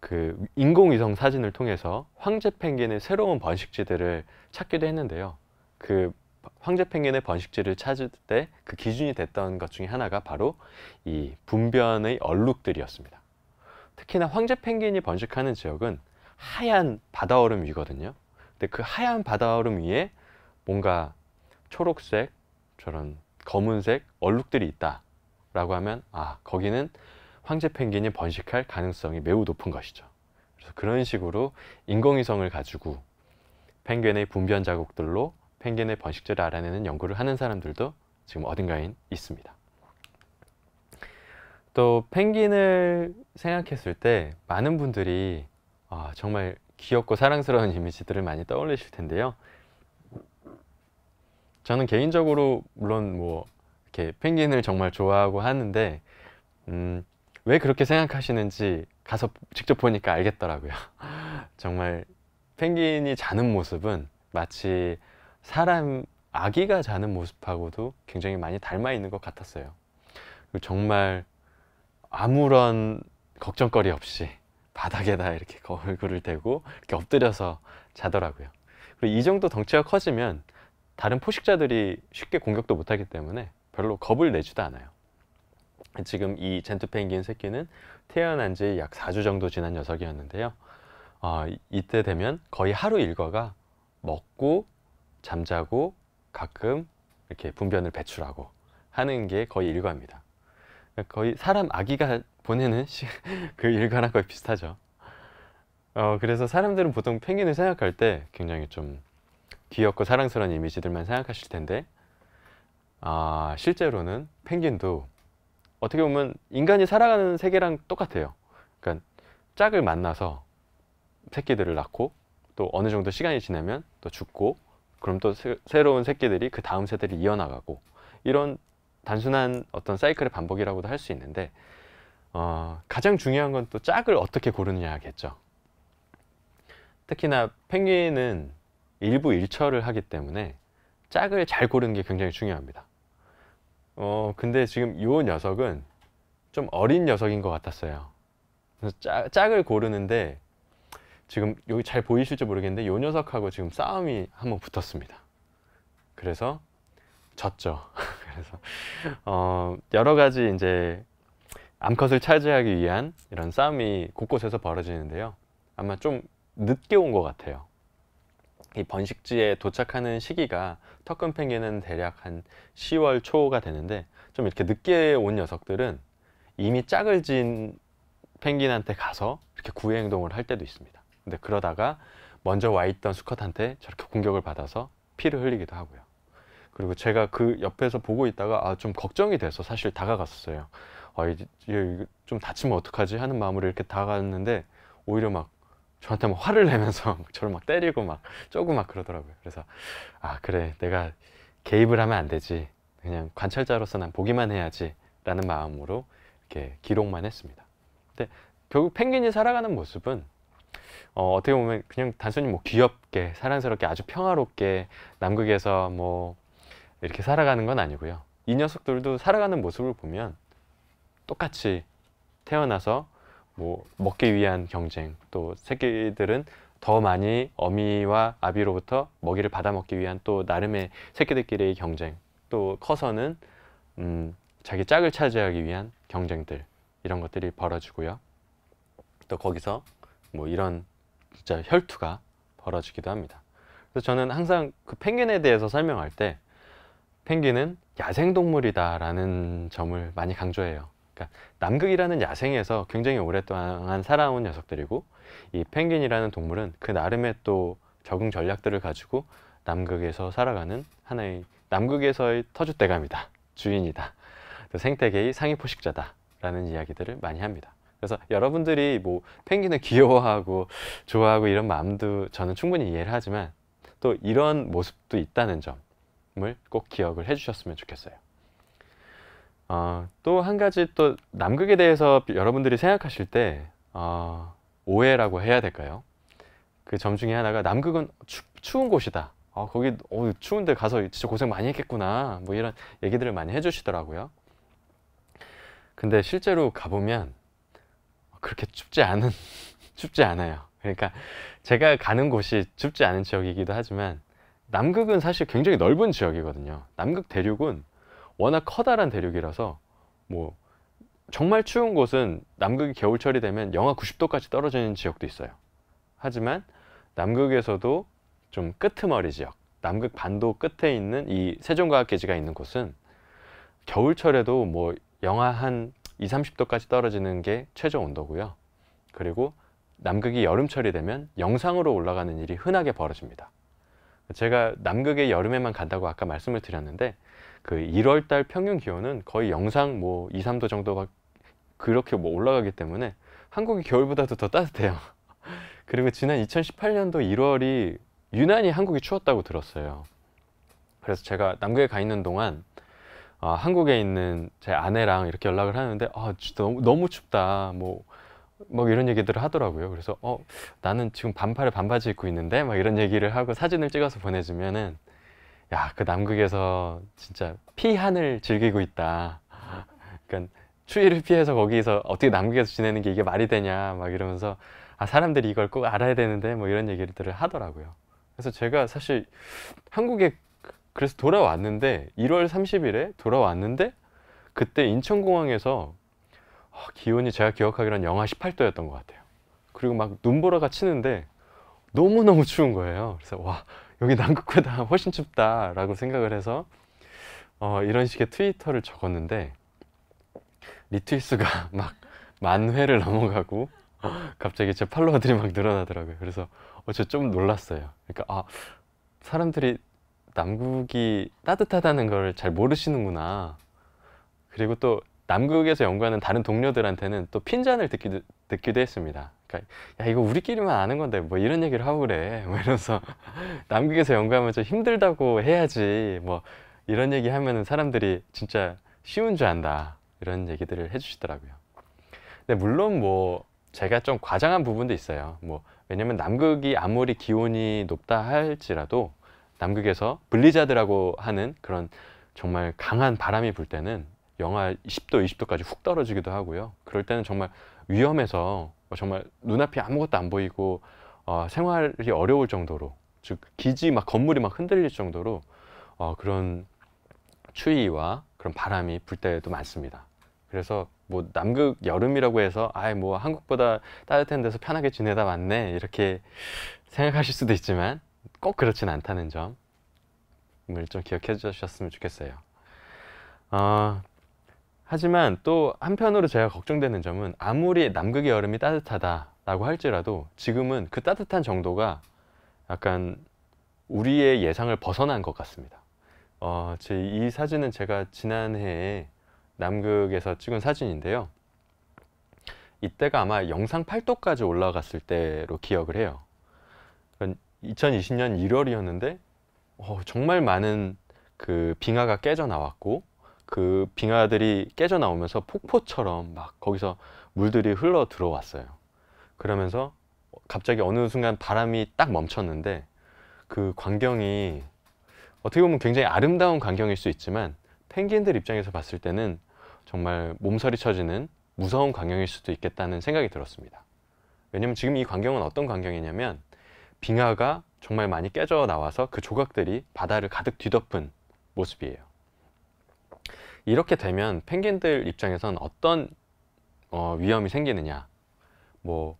그 인공위성 사진을 통해서 황제 펭귄의 새로운 번식지들을 찾기도 했는데요. 그 황제 펭귄의 번식지를 찾을 때 그 기준이 됐던 것 중에 하나가 바로 이 분변의 얼룩들이었습니다. 특히나 황제 펭귄이 번식하는 지역은 하얀 바다 얼음 위거든요. 근데 그 하얀 바다 얼음 위에 뭔가 초록색, 저런 검은색 얼룩들이 있다라고 하면 아 거기는 황제 펭귄이 번식할 가능성이 매우 높은 것이죠. 그래서 그런 식으로 인공위성을 가지고 펭귄의 분변 자국들로 펭귄의 번식지를 알아내는 연구를 하는 사람들도 지금 어딘가에 있습니다. 또 펭귄을 생각했을 때 많은 분들이 아, 정말 귀엽고 사랑스러운 이미지들을 많이 떠올리실 텐데요. 저는 개인적으로 물론 뭐 이렇게 펭귄을 정말 좋아하고 하는데 음, 왜 그렇게 생각하시는지 가서 직접 보니까 알겠더라고요. 정말 펭귄이 자는 모습은 마치 사람 아기가 자는 모습하고도 굉장히 많이 닮아 있는 것 같았어요. 정말 아무런 걱정거리 없이 바닥에다 이렇게 얼굴을 대고 이렇게 엎드려서 자더라고요. 그리고 이 정도 덩치가 커지면 다른 포식자들이 쉽게 공격도 못하기 때문에 별로 겁을 내지도 않아요. 지금 이 젠투 펭귄 새끼는 태어난 지 약 4주 정도 지난 녀석이었는데요. 어, 이때 되면 거의 하루 일과가 먹고 잠자고 가끔 이렇게 분변을 배출하고 하는 게 거의 일과입니다. 거의 사람 아기가 보내는 그 일과랑 거의 비슷하죠. 어, 그래서 사람들은 보통 펭귄을 생각할 때 굉장히 좀 귀엽고 사랑스러운 이미지들만 생각하실 텐데, 아, 실제로는 펭귄도 어떻게 보면 인간이 살아가는 세계랑 똑같아요. 그러니까 짝을 만나서 새끼들을 낳고 또 어느 정도 시간이 지나면 또 죽고 그럼 또 새, 로운 새끼들이 그 다음 세대를 이어나가고 이런 단순한 어떤 사이클의 반복이라고도 할 수 있는데 어, 가장 중요한 건 또 짝을 어떻게 고르느냐겠죠. 특히나 펭귄은 일부 일처를 하기 때문에 짝을 잘 고르는 게 굉장히 중요합니다. 어, 근데 지금 이 녀석은 좀 어린 녀석인 것 같았어요. 그래서 짝, 짝을 고르는데 지금 여기 잘 보이실지 모르겠는데 요 녀석하고 지금 싸움이 한번 붙었습니다. 그래서 졌죠. 그래서 어, 여러 가지 이제 암컷을 차지하기 위한 이런 싸움이 곳곳에서 벌어지는데요. 아마 좀 늦게 온 것 같아요. 이 번식지에 도착하는 시기가 턱근 펭귄은 대략 한 10월 초가 되는데 좀 이렇게 늦게 온 녀석들은 이미 짝을 진 펭귄한테 가서 이렇게 구애 행동을 할 때도 있습니다. 근데 그러다가 먼저 와 있던 수컷한테 저렇게 공격을 받아서 피를 흘리기도 하고요. 그리고 제가 그 옆에서 보고 있다가 아, 좀 걱정이 돼서 사실 다가갔었어요. 아, 이제 좀 다치면 어떡하지 하는 마음으로 이렇게 다가갔는데 오히려 막 저한테 막 화를 내면서 막 저를 막 때리고 막 쪼고 막 그러더라고요. 그래서 아 그래 내가 개입을 하면 안 되지. 그냥 관찰자로서 난 보기만 해야지 라는 마음으로 이렇게 기록만 했습니다. 근데 결국 펭귄이 살아가는 모습은 어, 어떻게 보면 그냥 단순히 뭐 귀엽게 사랑스럽게 아주 평화롭게 남극에서 뭐 이렇게 살아가는 건 아니고요. 이 녀석들도 살아가는 모습을 보면 똑같이 태어나서 뭐 먹기 위한 경쟁 또 새끼들은 더 많이 어미와 아비로부터 먹이를 받아 먹기 위한 또 나름의 새끼들끼리의 경쟁 또 커서는 음, 자기 짝을 차지하기 위한 경쟁들 이런 것들이 벌어지고요. 또 거기서 뭐 이런 진짜 혈투가 벌어지기도 합니다. 그래서 저는 항상 그 펭귄에 대해서 설명할 때 펭귄은 야생동물이다라는 점을 많이 강조해요. 그러니까 남극이라는 야생에서 굉장히 오랫동안 살아온 녀석들이고 이 펭귄이라는 동물은 그 나름의 또 적응 전략들을 가지고 남극에서 살아가는 하나의 남극에서의 터줏대감이다. 주인이다. 생태계의 상위 포식자다 라는 이야기들을 많이 합니다. 그래서 여러분들이 뭐 펭귄을 귀여워하고 좋아하고 이런 마음도 저는 충분히 이해를 하지만 또 이런 모습도 있다는 점을 꼭 기억을 해주셨으면 좋겠어요. 어, 또한 가지 또 남극에 대해서 여러분들이 생각하실 때 어, 오해라고 해야 될까요? 그 점 중에 하나가 남극은 추, 추운 곳이다. 어, 거기 어, 추운데 가서 진짜 고생 많이 했겠구나. 뭐 이런 얘기들을 많이 해주시더라고요. 근데 실제로 가보면 그렇게 춥지 않은 춥지 않아요. 그러니까 제가 가는 곳이 춥지 않은 지역이기도 하지만 남극은 사실 굉장히 넓은 지역이거든요. 남극 대륙은 워낙 커다란 대륙이라서 뭐 정말 추운 곳은 남극이 겨울철이 되면 영하 90도까지 떨어지는 지역도 있어요. 하지만 남극에서도 좀 끄트머리 지역, 남극 반도 끝에 있는 이 세종과학계지가 있는 곳은 겨울철에도 뭐 영하 한 2, 30도까지 떨어지는 게 최저 온도고요. 그리고 남극이 여름철이 되면 영상으로 올라가는 일이 흔하게 벌어집니다. 제가 남극의 여름에만 간다고 아까 말씀을 드렸는데 그 1월 달 평균 기온은 거의 영상 뭐 2, 3도 정도가 그렇게 뭐 올라가기 때문에 한국이 겨울보다도 더 따뜻해요. 그리고 지난 2018년도 1월이 유난히 한국이 추웠다고 들었어요. 그래서 제가 남극에 가 있는 동안 어, 한국에 있는 제 아내랑 이렇게 연락을 하는데 아 진짜 너무, 너무 춥다 뭐, 뭐 이런 얘기들을 하더라고요 그래서 어 나는 지금 반팔에 반바지 입고 있는데 막 이런 얘기를 하고 사진을 찍어서 보내주면은 야 그 남극에서 진짜 피한을 즐기고 있다 그러니까 추위를 피해서 거기서 어떻게 남극에서 지내는 게 이게 말이 되냐 막 이러면서 아 사람들이 이걸 꼭 알아야 되는데 뭐 이런 얘기들을 하더라고요 그래서 제가 사실 한국에 그래서 돌아왔는데 1월 30일에 돌아왔는데 그때 인천공항에서 아, 기온이 제가 기억하기로는 영하 18도였던 것 같아요. 그리고 막 눈보라가 치는데 너무너무 추운 거예요. 그래서 와 여기 남극보다 훨씬 춥다라고 생각을 해서 어, 이런 식의 트위터를 적었는데 리트윗 수가 막 만 회를 넘어가고 갑자기 제 팔로워들이 막 늘어나더라고요. 그래서 어, 저 좀 놀랐어요. 그러니까 아 사람들이 남극이 따뜻하다는 걸 잘 모르시는구나. 그리고 또 남극에서 연구하는 다른 동료들한테는 또 핀잔을 듣기도, 듣기도 했습니다. 그러니까 야 이거 우리끼리만 아는 건데 뭐 이런 얘기를 하고 그래. 뭐 이러면서 남극에서 연구하면 좀 힘들다고 해야지. 뭐 이런 얘기 하면은 사람들이 진짜 쉬운 줄 안다. 이런 얘기들을 해주시더라고요. 근데 물론 뭐 제가 좀 과장한 부분도 있어요. 뭐 왜냐면 남극이 아무리 기온이 높다 할지라도 남극에서 블리자드라고 하는 그런 정말 강한 바람이 불 때는 영하 10도, 20도까지 훅 떨어지기도 하고요. 그럴 때는 정말 위험해서 뭐 정말 눈앞이 아무것도 안 보이고 어, 생활이 어려울 정도로 즉 기지 막 건물이 막 흔들릴 정도로 어, 그런 추위와 그런 바람이 불 때도 많습니다. 그래서 뭐 남극 여름이라고 해서 아이 뭐 한국보다 따뜻한 데서 편하게 지내다 왔네 이렇게 생각하실 수도 있지만 꼭 그렇진 않다는 점을 좀 기억해 주셨으면 좋겠어요. 어, 하지만 또 한편으로 제가 걱정되는 점은 아무리 남극의 여름이 따뜻하다 라고 할지라도 지금은 그 따뜻한 정도가 약간 우리의 예상을 벗어난 것 같습니다. 어, 제 이 사진은 제가 지난해에 남극에서 찍은 사진인데요. 이때가 아마 영상 8도까지 올라갔을 때로 기억을 해요. 2020년 1월이었는데 어, 정말 많은 그 빙하가 깨져 나왔고 그 빙하들이 깨져 나오면서 폭포처럼 막 거기서 물들이 흘러 들어왔어요. 그러면서 갑자기 어느 순간 바람이 딱 멈췄는데 그 광경이 어떻게 보면 굉장히 아름다운 광경일 수 있지만 펭귄들 입장에서 봤을 때는 정말 몸서리 쳐지는 무서운 광경일 수도 있겠다는 생각이 들었습니다. 왜냐면 지금 이 광경은 어떤 광경이냐면 빙하가 정말 많이 깨져 나와서 그 조각들이 바다를 가득 뒤덮은 모습이에요. 이렇게 되면 펭귄들 입장에선 어떤 어, 위험이 생기느냐. 뭐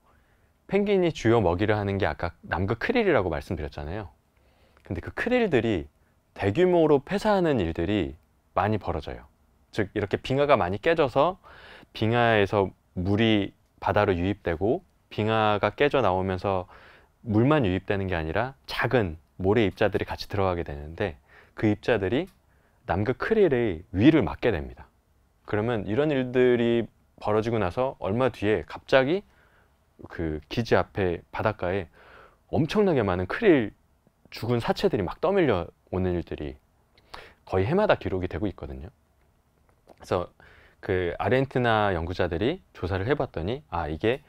펭귄이 주요 먹이를 하는 게 아까 남극 크릴이라고 말씀드렸잖아요. 근데 그 크릴들이 대규모로 폐사하는 일들이 많이 벌어져요. 즉 이렇게 빙하가 많이 깨져서 빙하에서 물이 바다로 유입되고 빙하가 깨져 나오면서 물만 유입되는 게 아니라 작은 모래 입자들이 같이 들어가게 되는데 그 입자들이 남극 크릴의 위를 막게 됩니다. 그러면 이런 일들이 벌어지고 나서 얼마 뒤에 갑자기 그 기지 앞에 바닷가에 엄청나게 많은 크릴 죽은 사체들이 막 떠밀려 오는 일들이 거의 해마다 기록이 되고 있거든요. 그래서 그 아르헨티나 연구자들이 조사를 해봤더니 아 이게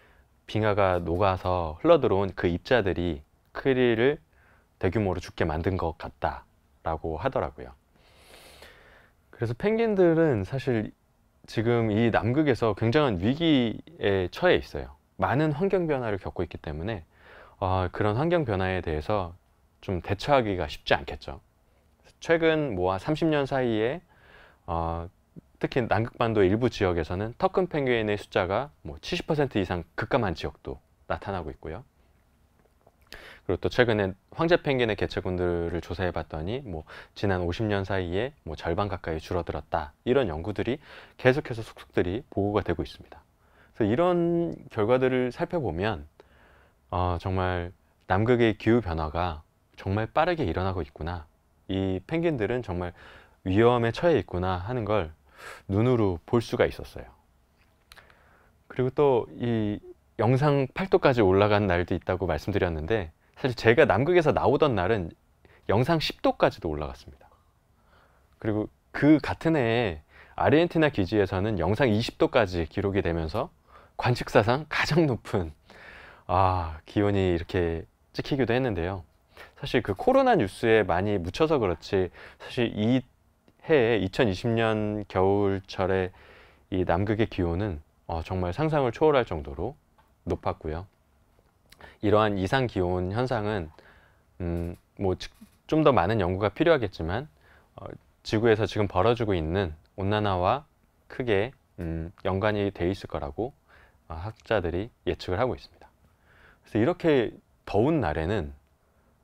빙하가 녹아서 흘러들어온 그 입자들이 크릴을 대규모로 죽게 만든 것 같다라고 하더라고요. 그래서 펭귄들은 사실 지금 이 남극에서 굉장한 위기에 처해 있어요. 많은 환경 변화를 겪고 있기 때문에 어, 그런 환경 변화에 대해서 좀 대처하기가 쉽지 않겠죠. 최근 뭐 30년 사이에 어, 특히 남극반도 일부 지역에서는 턱근 펭귄의 숫자가 뭐 70% 이상 급감한 지역도 나타나고 있고요. 그리고 또 최근에 황제 펭귄의 개체군들을 조사해 봤더니 뭐 지난 50년 사이에 뭐 절반 가까이 줄어들었다. 이런 연구들이 계속해서 속속들이 보고가 되고 있습니다. 그래서 이런 결과들을 살펴보면 어, 정말 남극의 기후 변화가 정말 빠르게 일어나고 있구나. 이 펭귄들은 정말 위험에 처해 있구나 하는 걸 눈으로 볼 수가 있었어요. 그리고 또 이 영상 8도까지 올라간 날도 있다고 말씀드렸는데 사실 제가 남극에서 나오던 날은 영상 10도까지도 올라갔습니다. 그리고 그 같은 해에 아르헨티나 기지에서는 영상 20도까지 기록이 되면서 관측사상 가장 높은 아, 기온이 이렇게 찍히기도 했는데요. 사실 그 코로나 뉴스에 많이 묻혀서 그렇지 사실 이 해에 2020년 겨울철에 이 남극의 기온은 어, 정말 상상을 초월할 정도로 높았고요. 이러한 이상 기온 현상은 음, 뭐 좀 더 많은 연구가 필요하겠지만 어, 지구에서 지금 벌어지고 있는 온난화와 크게 음, 연관이 돼 있을 거라고 어, 학자들이 예측을 하고 있습니다. 그래서 이렇게 더운 날에는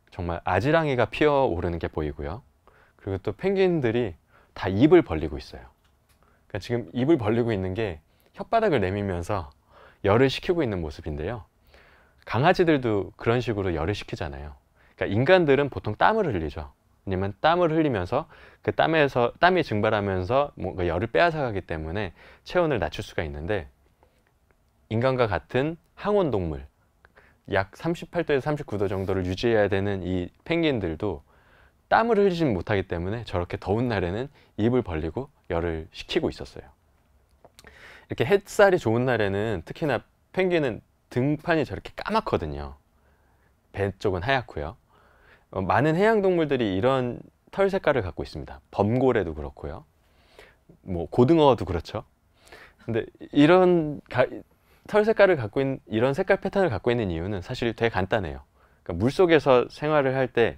정말 아지랑이가 피어 오르는 게 보이고요. 그리고 또 펭귄들이 다 입을 벌리고 있어요. 그러니까 지금 입을 벌리고 있는 게 혓바닥을 내밀면서 열을 식히고 있는 모습인데요. 강아지들도 그런 식으로 열을 식히잖아요. 그러니까 인간들은 보통 땀을 흘리죠. 왜냐면 땀을 흘리면서 그 땀에서 땀이 증발하면서 뭔가 열을 빼앗아가기 때문에 체온을 낮출 수가 있는데 인간과 같은 항온 동물 약 38도에서 39도 정도를 유지해야 되는 이 펭귄들도 땀을 흘리지 못하기 때문에 저렇게 더운 날에는 입을 벌리고 열을 식히고 있었어요. 이렇게 햇살이 좋은 날에는 특히나 펭귄은 등판이 저렇게 까맣거든요. 배 쪽은 하얗고요. 어, 많은 해양 동물들이 이런 털 색깔을 갖고 있습니다. 범고래도 그렇고요. 뭐 고등어도 그렇죠. 근데 이런 가, 털 색깔을 갖고 있는 이런 색깔 패턴을 갖고 있는 이유는 사실 되게 간단해요. 그러니까 물 속에서 생활을 할 때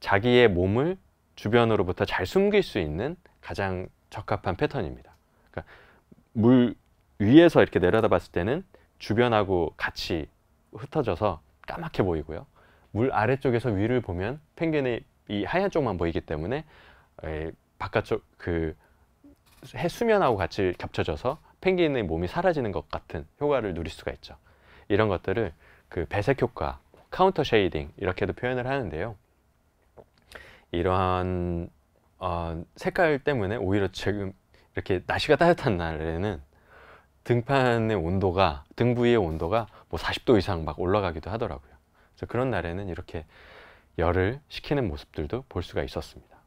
자기의 몸을 주변으로부터 잘 숨길 수 있는 가장 적합한 패턴입니다. 그러니까 물 위에서 이렇게 내려다 봤을 때는 주변하고 같이 흩어져서 까맣게 보이고요. 물 아래쪽에서 위를 보면 펭귄의 이 하얀 쪽만 보이기 때문에 에, 바깥쪽 그 해수면하고 같이 겹쳐져서 펭귄의 몸이 사라지는 것 같은 효과를 누릴 수가 있죠. 이런 것들을 그 배색 효과, countershading 이렇게도 표현을 하는데요. 이러한 어, 색깔 때문에 오히려 지금 이렇게 날씨가 따뜻한 날에는 등판의 온도가 등 부위의 온도가 뭐 40도 이상 막 올라가기도 하더라고요. 그래서 그런 날에는 이렇게 열을 식히는 모습들도 볼 수가 있었습니다.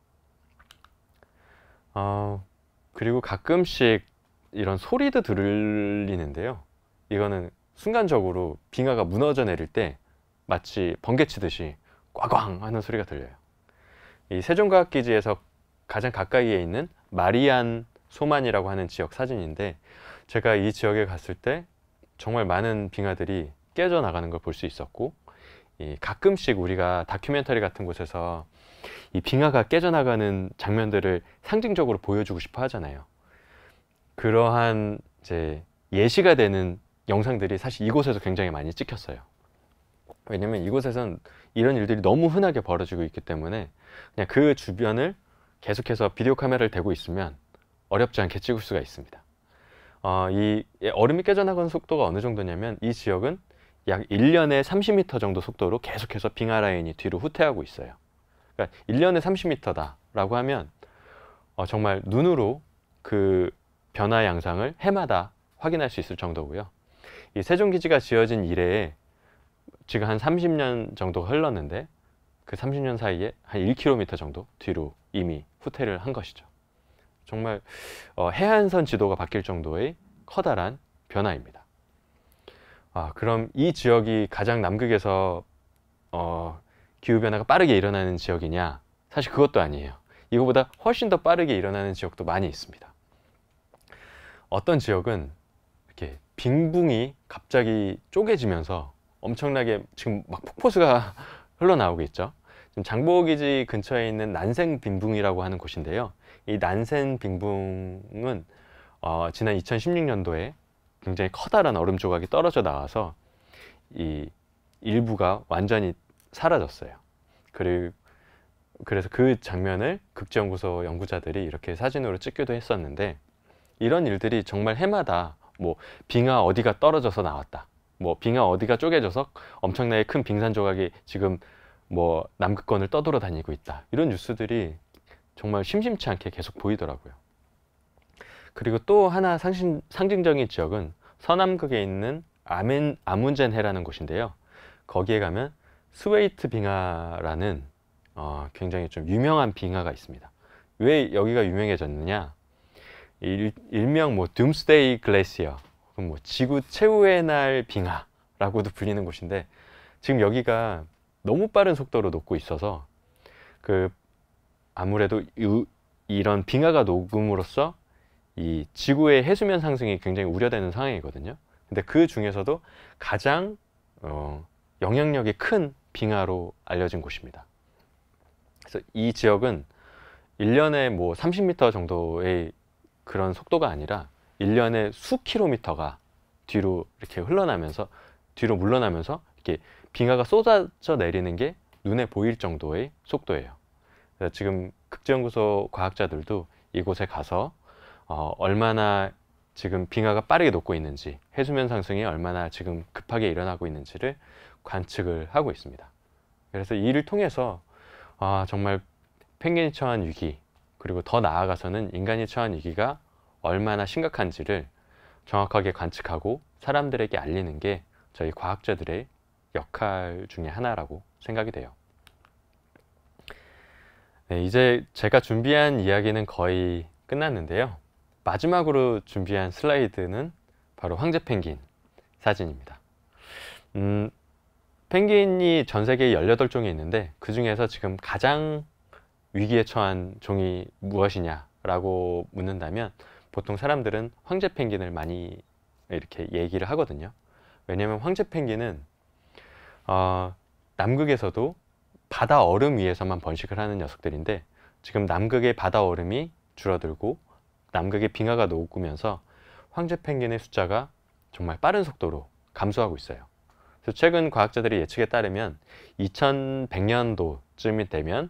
어, 그리고 가끔씩 이런 소리도 들리는데요. 이거는 순간적으로 빙하가 무너져 내릴 때 마치 번개 치듯이 꽝꽝 하는 소리가 들려요. 이 세종과학기지에서 가장 가까이에 있는 마리안 소만이라고 하는 지역 사진인데 제가 이 지역에 갔을 때 정말 많은 빙하들이 깨져 나가는 걸 볼 수 있었고 이 가끔씩 우리가 다큐멘터리 같은 곳에서 이 빙하가 깨져나가는 장면들을 상징적으로 보여주고 싶어 하잖아요. 그러한 이제 예시가 되는 영상들이 사실 이곳에서 굉장히 많이 찍혔어요. 왜냐면 이곳에선 이런 일들이 너무 흔하게 벌어지고 있기 때문에 그냥 그 주변을 계속해서 비디오 카메라를 대고 있으면 어렵지 않게 찍을 수가 있습니다. 어, 이 얼음이 깨져나가는 속도가 어느 정도냐면 이 지역은 약 1년에 30m 정도 속도로 계속해서 빙하 라인이 뒤로 후퇴하고 있어요. 그러니까 1년에 30m다라고 하면 어, 정말 눈으로 그 변화 양상을 해마다 확인할 수 있을 정도고요. 이 세종기지가 지어진 이래에 지금 한 30년 정도 흘렀는데 그 30년 사이에 한 1km 정도 뒤로 이미 후퇴를 한 것이죠. 정말 어, 해안선 지도가 바뀔 정도의 커다란 변화입니다. 아, 그럼 이 지역이 가장 남극에서 어, 기후변화가 빠르게 일어나는 지역이냐? 사실 그것도 아니에요. 이거보다 훨씬 더 빠르게 일어나는 지역도 많이 있습니다. 어떤 지역은 이렇게 빙붕이 갑자기 쪼개지면서 엄청나게 지금 막 폭포수가 흘러나오고 있죠. 지금 장보기지 근처에 있는 난생 빙붕이라고 하는 곳인데요. 이 난생 빙붕은 어, 지난 2016년도에 굉장히 커다란 얼음 조각이 떨어져 나와서 이 일부가 완전히 사라졌어요. 그리고 그래서 그 장면을 극지연구소 연구자들이 이렇게 사진으로 찍기도 했었는데 이런 일들이 정말 해마다 뭐 빙하 어디가 떨어져서 나왔다. 뭐 빙하 어디가 쪼개져서 엄청나게 큰 빙산 조각이 지금 뭐 남극권을 떠돌아 다니고 있다. 이런 뉴스들이 정말 심심치 않게 계속 보이더라고요. 그리고 또 하나 상신, 상징적인 지역은 서남극에 있는 아멘, 아문젠해라는 곳인데요. 거기에 가면 스웨이트 빙하라는 어, 굉장히 좀 유명한 빙하가 있습니다. 왜 여기가 유명해졌느냐? 일, 일명 뭐 둠스데이 글래시어, 뭐 지구 최후의 날 빙하라고도 불리는 곳인데 지금 여기가 너무 빠른 속도로 녹고 있어서 그 아무래도 이, 이런 빙하가 녹음으로써 이 지구의 해수면 상승이 굉장히 우려되는 상황이거든요. 근데 그 중에서도 가장 어, 영향력이 큰 빙하로 알려진 곳입니다. 그래서 이 지역은 1년에 뭐 30m 정도의 그런 속도가 아니라 1년에 수 킬로미터가 뒤로 이렇게 흘러나면서 뒤로 물러나면서 이렇게 빙하가 쏟아져 내리는 게 눈에 보일 정도의 속도예요. 지금 극지연구소 과학자들도 이곳에 가서 어, 얼마나 지금 빙하가 빠르게 녹고 있는지 해수면 상승이 얼마나 지금 급하게 일어나고 있는지를 관측을 하고 있습니다. 그래서 이를 통해서 아, 정말 펭귄이 처한 위기 그리고 더 나아가서는 인간이 처한 위기가 얼마나 심각한지를 정확하게 관측하고 사람들에게 알리는 게 저희 과학자들의 역할 중에 하나라고 생각이 돼요. 네, 이제 제가 준비한 이야기는 거의 끝났는데요. 마지막으로 준비한 슬라이드는 바로 황제 펭귄 사진입니다. 음, 펭귄이 전 세계에 18종이 있는데 그 중에서 지금 가장 위기에 처한 종이 무엇이냐라고 묻는다면 보통 사람들은 황제 펭귄을 많이 이렇게 얘기를 하거든요. 왜냐하면 황제 펭귄은 어, 남극에서도 바다 얼음 위에서만 번식을 하는 녀석들인데 지금 남극의 바다 얼음이 줄어들고 남극의 빙하가 녹으면서 황제 펭귄의 숫자가 정말 빠른 속도로 감소하고 있어요. 그래서 최근 과학자들의 예측에 따르면 2100년도쯤이 되면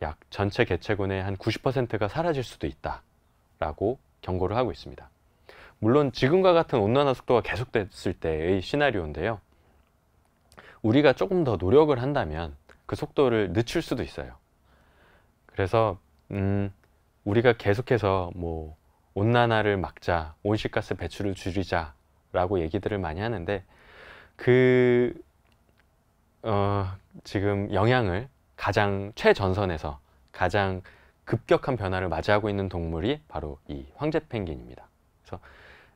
약 전체 개체군의 한 90%가 사라질 수도 있다라고 경고를 하고 있습니다. 물론 지금과 같은 온난화 속도가 계속됐을 때의 시나리오인데요. 우리가 조금 더 노력을 한다면 그 속도를 늦출 수도 있어요. 그래서 음, 우리가 계속해서 뭐 온난화를 막자, 온실가스 배출을 줄이자라고 얘기들을 많이 하는데 그 어, 지금 영향을 가장 최전선에서 가장 급격한 변화를 맞이하고 있는 동물이 바로 이 황제 펭귄입니다. 그래서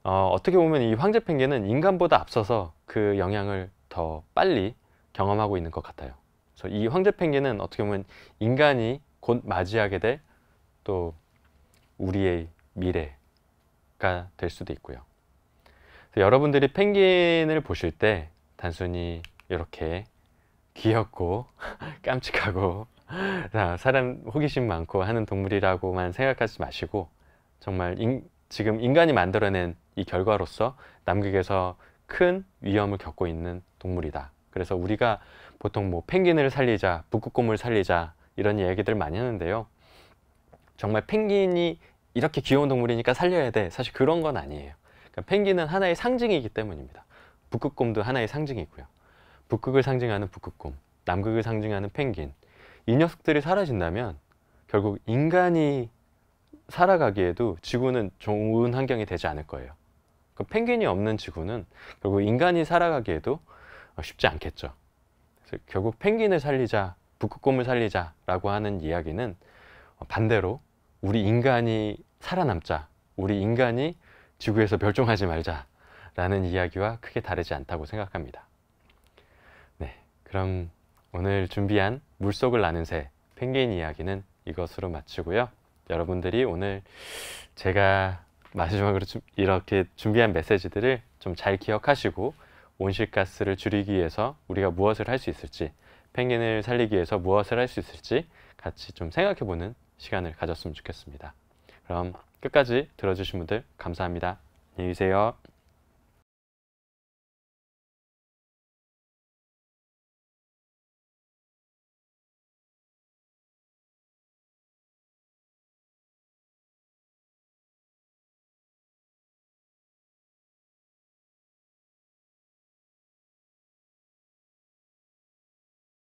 어, 어떻게 보면 이 황제 펭귄은 인간보다 앞서서 그 영향을 더 빨리 경험하고 있는 것 같아요. 그래서 이 황제 펭귄은 어떻게 보면 인간이 곧 맞이하게 될 또 우리의 미래가 될 수도 있고요. 여러분들이 펭귄을 보실 때 단순히 이렇게 귀엽고 깜찍하고 사람 호기심 많고 하는 동물이라고만 생각하지 마시고 정말 인, 지금 인간이 만들어낸 이 결과로서 남극에서 큰 위험을 겪고 있는 동물이다. 그래서 우리가 보통 뭐 펭귄을 살리자, 북극곰을 살리자 이런 얘기들 많이 하는데요. 정말 펭귄이 이렇게 귀여운 동물이니까 살려야 돼. 사실 그런 건 아니에요. 그러니까 펭귄은 하나의 상징이기 때문입니다. 북극곰도 하나의 상징이고요. 북극을 상징하는 북극곰, 남극을 상징하는 펭귄. 이 녀석들이 사라진다면 결국 인간이 살아가기에도 지구는 좋은 환경이 되지 않을 거예요. 그 펭귄이 없는 지구는 결국 인간이 살아가기에도 쉽지 않겠죠. 결국 펭귄을 살리자, 북극곰을 살리자라고 하는 이야기는 반대로 우리 인간이 살아남자, 우리 인간이 지구에서 멸종하지 말자라는 이야기와 크게 다르지 않다고 생각합니다. 네, 그럼 오늘 준비한 물속을 나는 새 펭귄 이야기는 이것으로 마치고요. 여러분들이 오늘 제가 마지막으로 이렇게 준비한 메시지들을 좀 잘 기억하시고 온실가스를 줄이기 위해서 우리가 무엇을 할 수 있을지 펭귄을 살리기 위해서 무엇을 할 수 있을지 같이 좀 생각해보는 시간을 가졌으면 좋겠습니다. 그럼 끝까지 들어주신 분들 감사합니다. 안녕히 계세요.